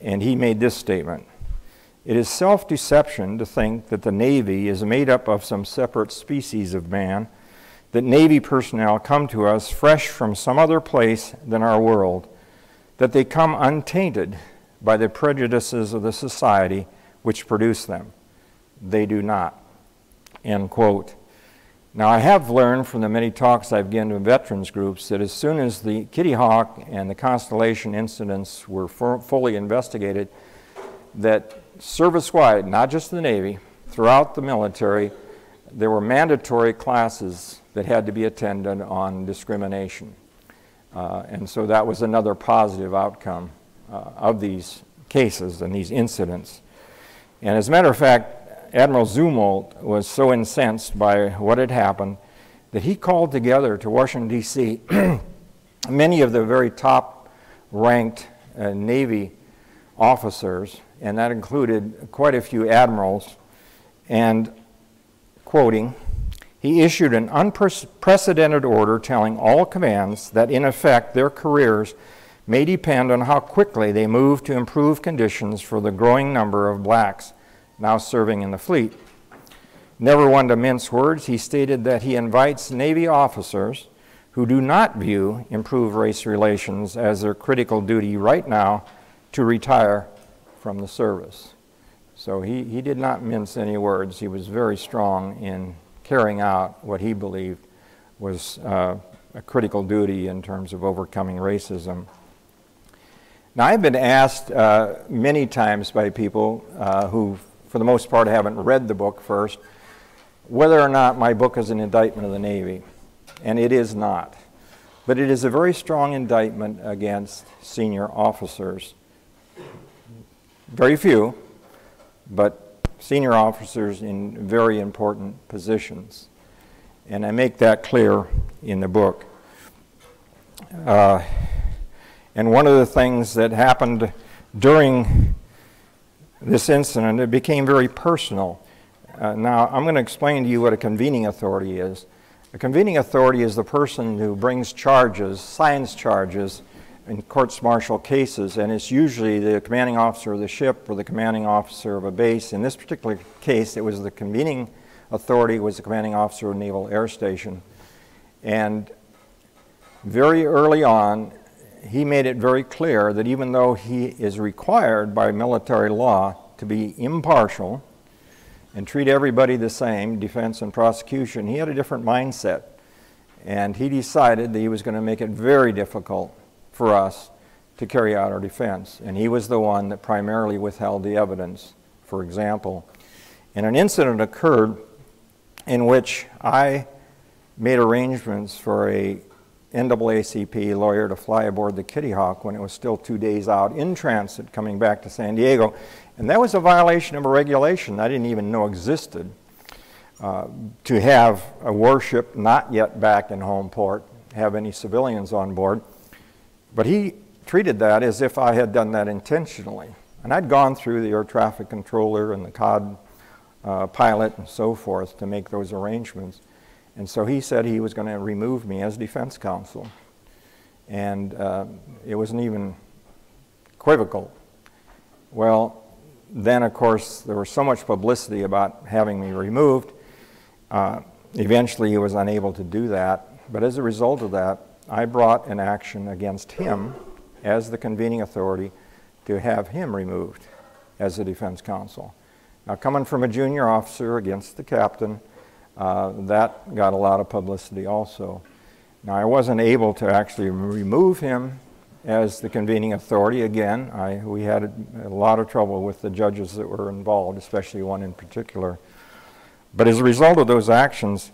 And he made this statement It is self deception to think that the Navy is made up of some separate species of man, that Navy personnel come to us fresh from some other place than our world, that they come untainted by the prejudices of the society which produced them. They do not. End quote. Now, I have learned from the many talks I've given to veterans groups that as soon as the Kitty Hawk and the Constellation incidents were fully investigated, that service-wide, not just the Navy, throughout the military, there were mandatory classes that had to be attended on discrimination. Uh, and so that was another positive outcome uh, of these cases and these incidents. And as a matter of fact, Admiral Zumwalt was so incensed by what had happened that he called together to Washington, D.C., many of the very top ranked uh, Navy officers, and that included quite a few admirals. And, quoting, he issued an unprecedented order telling all commands that, in effect, their careers may depend on how quickly they move to improve conditions for the growing number of blacks now serving in the fleet. Never one to mince words, he stated that he invites Navy officers who do not view improved race relations as their critical duty right now to retire from the service. So he, he did not mince any words. He was very strong in carrying out what he believed was uh, a critical duty in terms of overcoming racism. Now, I've been asked uh, many times by people uh, who for the most part, haven't read the book first, whether or not my book is an indictment of the Navy. And it is not. But it is a very strong indictment against senior officers. Very few, but senior officers in very important positions. And I make that clear in the book. Uh, and one of the things that happened during this incident, it became very personal. Uh, now, I'm going to explain to you what a convening authority is. A convening authority is the person who brings charges, signs charges in courts martial cases, and it's usually the commanding officer of the ship or the commanding officer of a base. In this particular case, it was the convening authority was the commanding officer of Naval Air Station. And very early on, he made it very clear that even though he is required by military law to be impartial and treat everybody the same, defense and prosecution, he had a different mindset. And he decided that he was going to make it very difficult for us to carry out our defense. And he was the one that primarily withheld the evidence, for example. And an incident occurred in which I made arrangements for a NAACP lawyer to fly aboard the Kitty Hawk when it was still two days out in transit coming back to San Diego. And that was a violation of a regulation I didn't even know existed uh, to have a warship not yet back in home port, have any civilians on board. But he treated that as if I had done that intentionally. And I'd gone through the air traffic controller and the COD uh, pilot and so forth to make those arrangements. And so he said he was going to remove me as defense counsel. And uh, it wasn't even equivocal. Well, then, of course, there was so much publicity about having me removed. Uh, eventually, he was unable to do that. But as a result of that, I brought an action against him as the convening authority to have him removed as the defense counsel. Now, coming from a junior officer against the captain, uh, that got a lot of publicity also. Now, I wasn't able to actually remove him as the convening authority. Again, I, we had a, a, lot of trouble with the judges that were involved, especially one in particular. But as a result of those actions,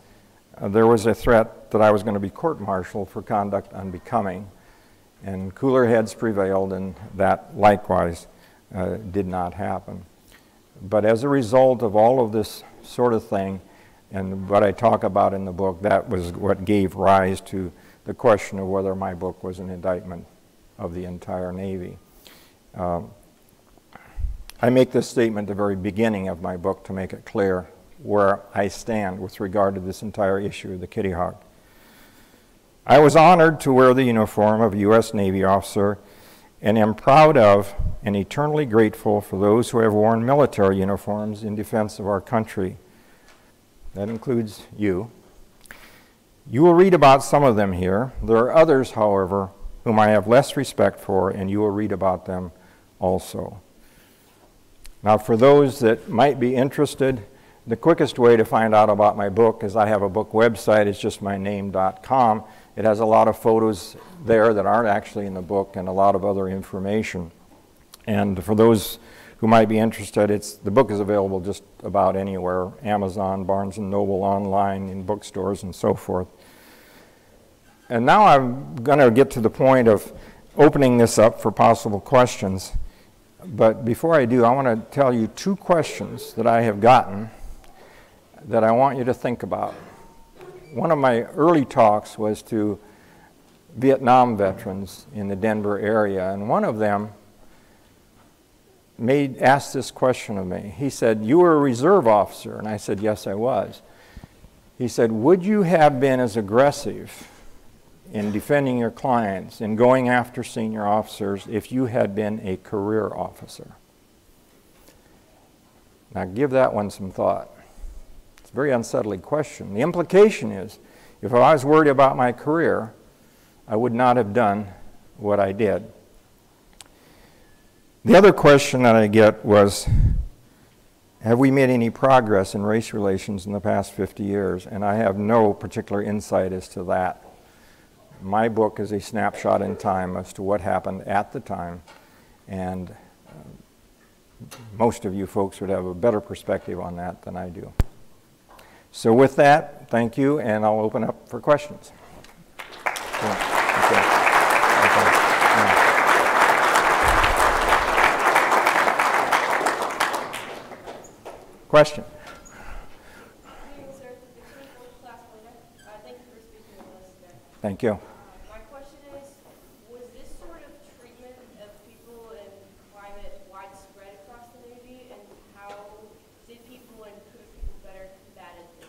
there was a threat that I was going to be court-martialed for conduct unbecoming. And cooler heads prevailed, and that likewise uh, did not happen. But as a result of all of this sort of thing, and what I talk about in the book, that was what gave rise to the question of whether my book was an indictment of the entire Navy. Um, I make this statement at the very beginning of my book to make it clear where I stand with regard to this entire issue of the Kitty Hawk. I was honored to wear the uniform of a U.S. Navy officer and am proud of and eternally grateful for those who have worn military uniforms in defense of our country. That includes you. You will read about some of them here. There are others, however, whom I have less respect for, and you will read about them also. Now, for those that might be interested, the quickest way to find out about my book is I have a book website, it's just myname.com. It has a lot of photos there that aren't actually in the book and a lot of other information. And for those who might be interested, it's, the book is available just about anywhere Amazon, Barnes and Noble, online, in bookstores, and so forth. And now I'm going to get to the point of opening this up for possible questions. But before I do, I want to tell you two questions that I have gotten that I want you to think about. One of my early talks was to Vietnam veterans in the Denver area, and one of them made asked this question of me. He said, "You were a reserve officer," and I said, "Yes, I was." He said, "Would you have been as aggressive in defending your clients, in going after senior officers, if you had been a career officer?" Now, give that one some thought. It's a very unsettling question. The implication is, if I was worried about my career, I would not have done what I did. The other question that I get was Have we made any progress in race relations in the past 50 years? And I have no particular insight as to that. My book is a snapshot in time as to what happened at the time, and uh, most of you folks would have a better perspective on that than I do. So, with that, thank you, and I'll open up for questions. Yeah. Question? Thank you. My question is, was this sort of treatment of people and climate widespread across the Navy, and how did people and could people better combated this?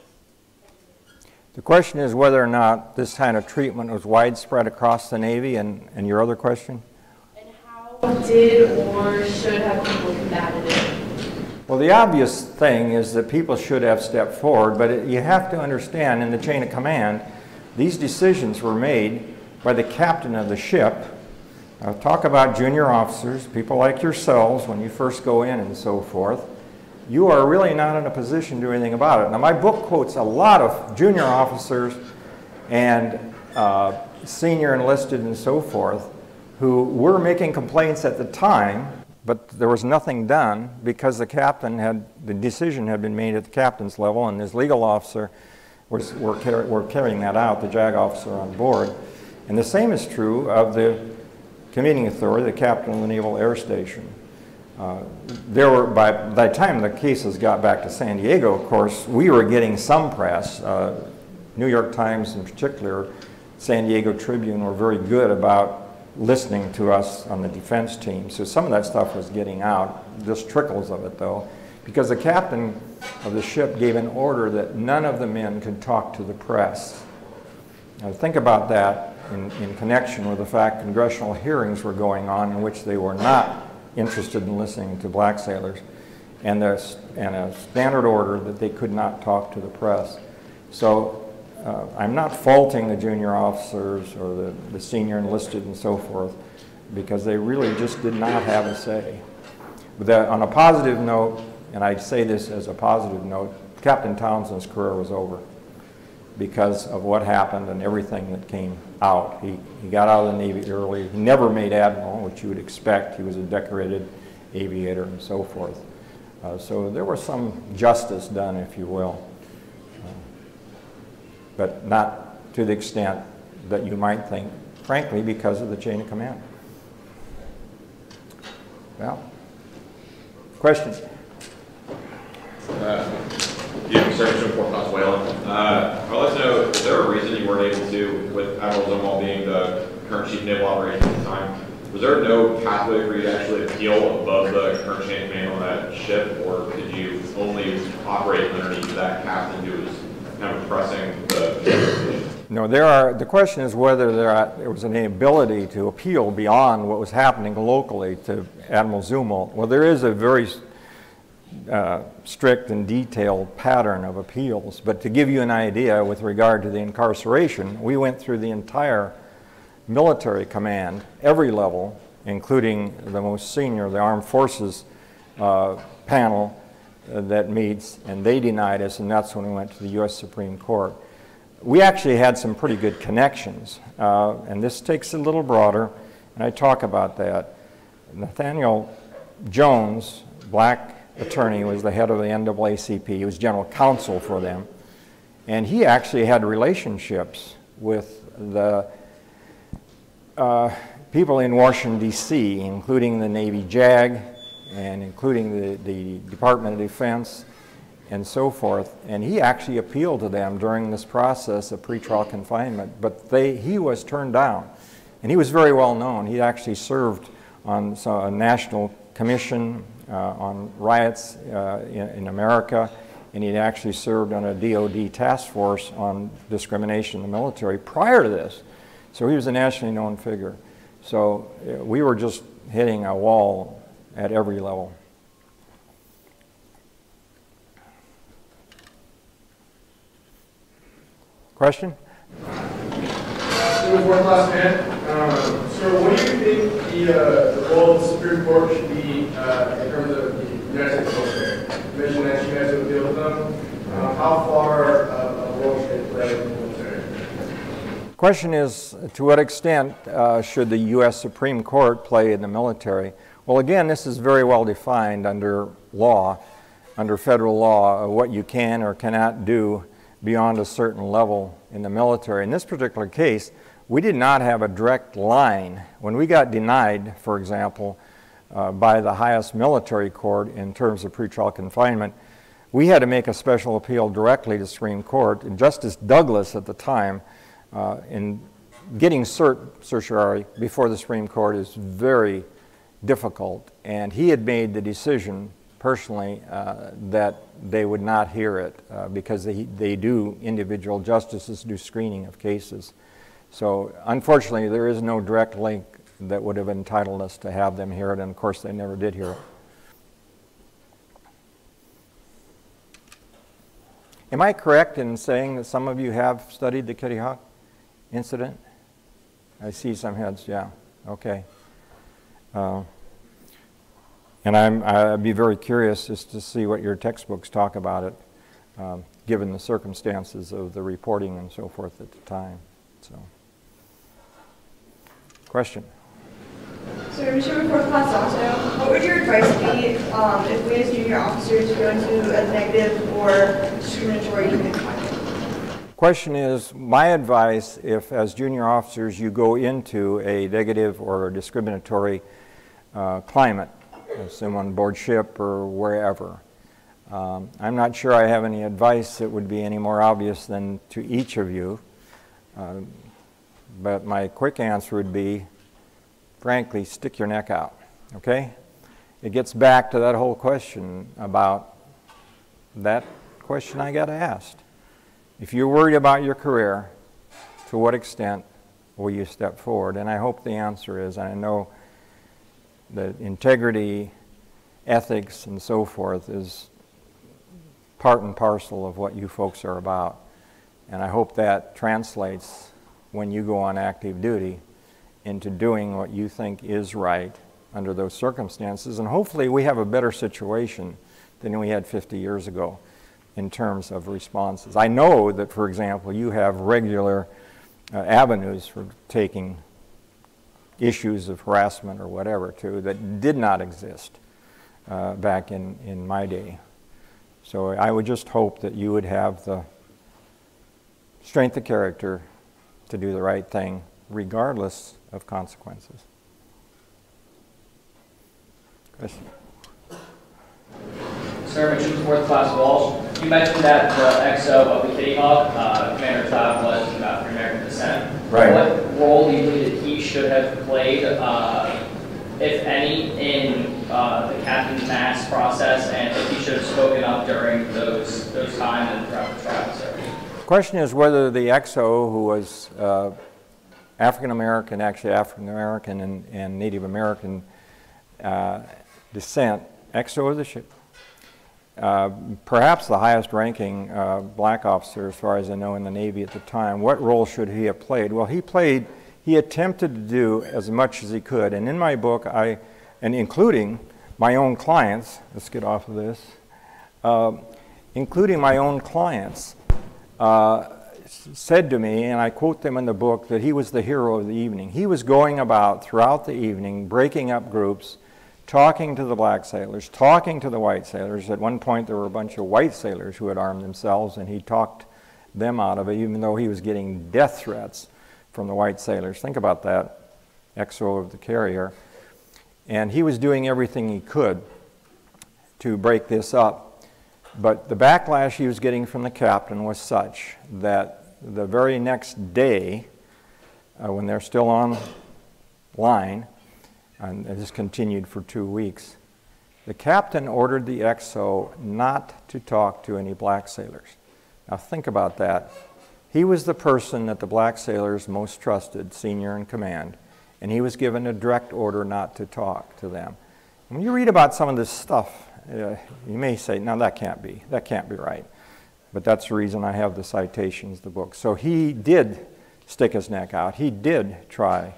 The question is whether or not this kind of treatment was widespread across the Navy, and, and your other question? And how did or should have people combated it? Well, the obvious thing is that people should have stepped forward, but it, you have to understand in the chain of command, these decisions were made by the captain of the ship. I'll talk about junior officers, people like yourselves when you first go in and so forth. You are really not in a position to do anything about it. Now, my book quotes a lot of junior officers and uh, senior enlisted and so forth who were making complaints at the time but there was nothing done because the captain had, the decision had been made at the captain's level and his legal officer was, were, car were carrying that out, the JAG officer on board. And the same is true of the commanding authority, the captain of the Naval Air Station. Uh, there were, by, by the time the cases got back to San Diego, of course, we were getting some press. Uh, New York Times in particular, San Diego Tribune were very good about listening to us on the defense team. So some of that stuff was getting out, just trickles of it though, because the captain of the ship gave an order that none of the men could talk to the press. Now think about that in, in connection with the fact congressional hearings were going on in which they were not interested in listening to black sailors, and, and a standard order that they could not talk to the press. So uh, I'm not faulting the junior officers or the, the senior enlisted and so forth because they really just did not have a say. But that, on a positive note, and I say this as a positive note, Captain Townsend's career was over because of what happened and everything that came out. He, he got out of the Navy early. He never made admiral, which you would expect. He was a decorated aviator and so forth. Uh, so there was some justice done, if you will but not to the extent that you might think, frankly, because of the chain of command. Well, questions? Uh, yeah, Sergeant Jim Fort Knox Uh, I'd like to know, is there a reason you weren't able to, with Admiral Zumwalt being the current chief naval operations at the time, was there no pathway for you to actually appeal above the current chain of command on that ship, or could you only operate underneath that captain who was kind of pressing the No, there are, the question is whether there, are, there was any ability to appeal beyond what was happening locally to Admiral Zumwalt. Well, there is a very uh, strict and detailed pattern of appeals, but to give you an idea with regard to the incarceration, we went through the entire military command, every level, including the most senior, the Armed Forces uh, panel uh, that meets, and they denied us, and that's when we went to the U.S. Supreme Court. We actually had some pretty good connections, uh, and this takes a little broader, and I talk about that. Nathaniel Jones, black attorney, was the head of the NAACP. He was general counsel for them, and he actually had relationships with the uh, people in Washington, D.C., including the Navy JAG and including the, the Department of Defense and so forth. And he actually appealed to them during this process of pretrial confinement, but they, he was turned down. And he was very well known. He actually served on a national commission on riots uh, in, in America, and he'd actually served on a DOD task force on discrimination in the military prior to this. So he was a nationally known figure. So uh, we were just hitting a wall at every level. Question? Last man. So, what do you think the, uh, the role of the Supreme Court should be uh, in terms of the United States military? That you guys would deal with them. Um, how far uh, a role should play in the military? Question is, to what extent uh, should the U.S. Supreme Court play in the military? Well, again, this is very well defined under law, under federal law, what you can or cannot do beyond a certain level in the military. In this particular case, we did not have a direct line. When we got denied, for example, uh, by the highest military court in terms of pretrial confinement, we had to make a special appeal directly to Supreme Court. And Justice Douglas at the time uh, in getting cert, certiorari before the Supreme Court is very difficult, and he had made the decision personally uh, that they would not hear it uh, because they, they do, individual justices do screening of cases. So unfortunately, there is no direct link that would have entitled us to have them hear it, and of course, they never did hear it. Am I correct in saying that some of you have studied the Kitty Hawk? incident? I see some heads, yeah. Okay. Uh, and I'm, I'd be very curious just to see what your textbooks talk about it, um, given the circumstances of the reporting and so forth at the time. So, question? So, Mr. McCourt Class also, what would your advice be um, if we as junior officers go into a negative or discriminatory climate? Question is, my advice if as junior officers you go into a negative or a discriminatory uh, climate, assume on board ship or wherever. Um, I'm not sure I have any advice that would be any more obvious than to each of you. Uh, but my quick answer would be, frankly, stick your neck out, okay? It gets back to that whole question about that question I got asked. If you're worried about your career, to what extent will you step forward? And I hope the answer is, I know that integrity, ethics, and so forth is part and parcel of what you folks are about. And I hope that translates when you go on active duty into doing what you think is right under those circumstances. And hopefully, we have a better situation than we had 50 years ago in terms of responses. I know that, for example, you have regular uh, avenues for taking issues of harassment or whatever to that did not exist uh, back in, in my day. So I would just hope that you would have the strength of character to do the right thing regardless of consequences. Question? Sir, Midshipman, fourth class Walsh. You mentioned that the XO of the Kitty Hawk, uh, Commander Todd, was of African American descent. Right. What role do you believe that he should have played, uh, if any, in uh, the Captain's Mast process, and if he should have spoken up during those those times and throughout the trial, sir? question is whether the XO, who was uh, African American, actually African American and, and Native American uh, descent, XO of the ship, uh, perhaps the highest ranking uh, black officer, as far as I know, in the Navy at the time. What role should he have played? Well, he played, he attempted to do as much as he could. And in my book, I, and including my own clients, let's get off of this, uh, including my own clients, uh, said to me, and I quote them in the book, that he was the hero of the evening. He was going about throughout the evening, breaking up groups, talking to the black sailors, talking to the white sailors. At one point, there were a bunch of white sailors who had armed themselves, and he talked them out of it, even though he was getting death threats from the white sailors. Think about that, XO of the carrier. And he was doing everything he could to break this up. But the backlash he was getting from the captain was such that the very next day, uh, when they're still on line, and this continued for two weeks. The captain ordered the XO not to talk to any black sailors. Now, think about that. He was the person that the black sailors most trusted, senior in command, and he was given a direct order not to talk to them. When you read about some of this stuff, uh, you may say, no, that can't be. That can't be right. But that's the reason I have the citations, the book. So he did stick his neck out. He did try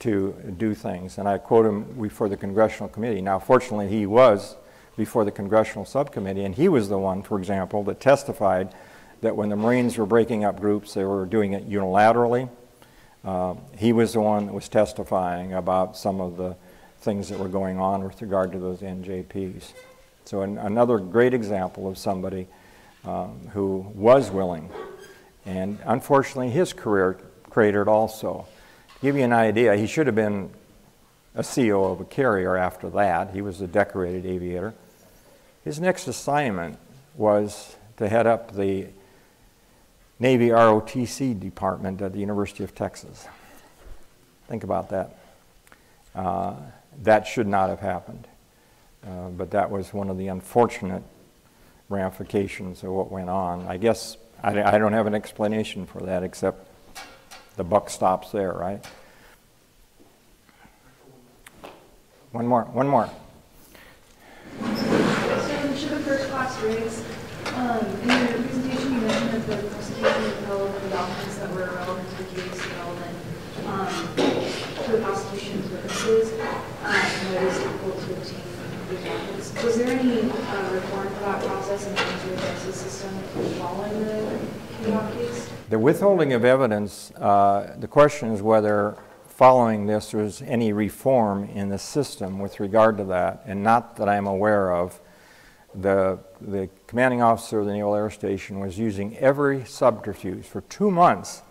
to do things. And I quote him before the Congressional Committee. Now, fortunately, he was before the Congressional Subcommittee, and he was the one, for example, that testified that when the Marines were breaking up groups, they were doing it unilaterally. Uh, he was the one that was testifying about some of the things that were going on with regard to those NJPs. So, an, another great example of somebody um, who was willing. And unfortunately, his career cratered also To give you an idea, he should have been a CEO of a carrier after that. He was a decorated aviator. His next assignment was to head up the Navy ROTC department at the University of Texas. Think about that. Uh, that should not have happened. Uh, but that was one of the unfortunate ramifications of what went on. I guess I, I don't have an explanation for that except the buck stops there, right? One more, one more. So, should the first class um, in your presentation, you mentioned that the prosecution withheld the documents that were relevant to the case, relevant um, to the prosecution's witnesses, um, and that it is difficult to obtain these documents. Was there any uh, reform for that process in terms of the justice system following the case? The withholding of evidence, uh, the question is whether following this there's any reform in the system with regard to that, and not that I'm aware of. The, the commanding officer of the Naval Air Station was using every subterfuge. For two months,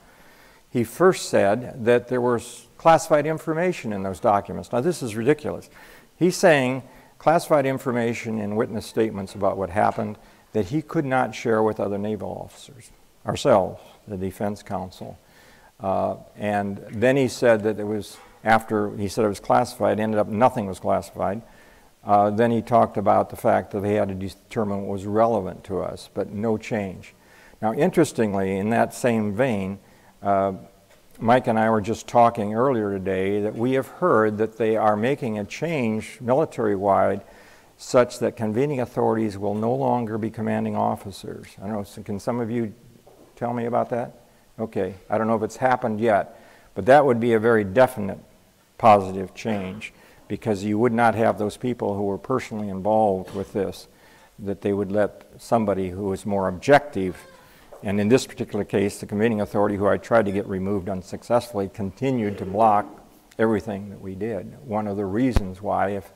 he first said that there was classified information in those documents. Now, this is ridiculous. He's saying classified information in witness statements about what happened that he could not share with other naval officers, ourselves the Defense Counsel. Uh, and then he said that it was after he said it was classified, ended up nothing was classified. Uh, then he talked about the fact that they had to determine what was relevant to us, but no change. Now, interestingly, in that same vein, uh, Mike and I were just talking earlier today that we have heard that they are making a change military wide such that convening authorities will no longer be commanding officers. I don't know, can some of you tell me about that? Okay, I don't know if it's happened yet, but that would be a very definite positive change because you would not have those people who were personally involved with this, that they would let somebody who is more objective, and in this particular case, the convening authority, who I tried to get removed unsuccessfully, continued to block everything that we did. One of the reasons why, if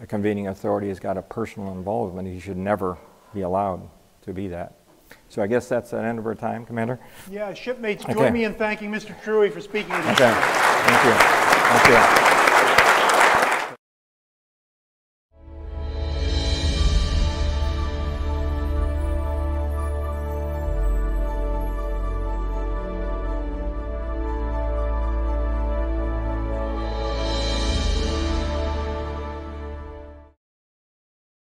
a convening authority has got a personal involvement, he should never be allowed to be that. So I guess that's the end of our time, Commander. Yeah, shipmates, Okay. join me in thanking Mr. Truhe for speaking. Okay, thank you. Thank you.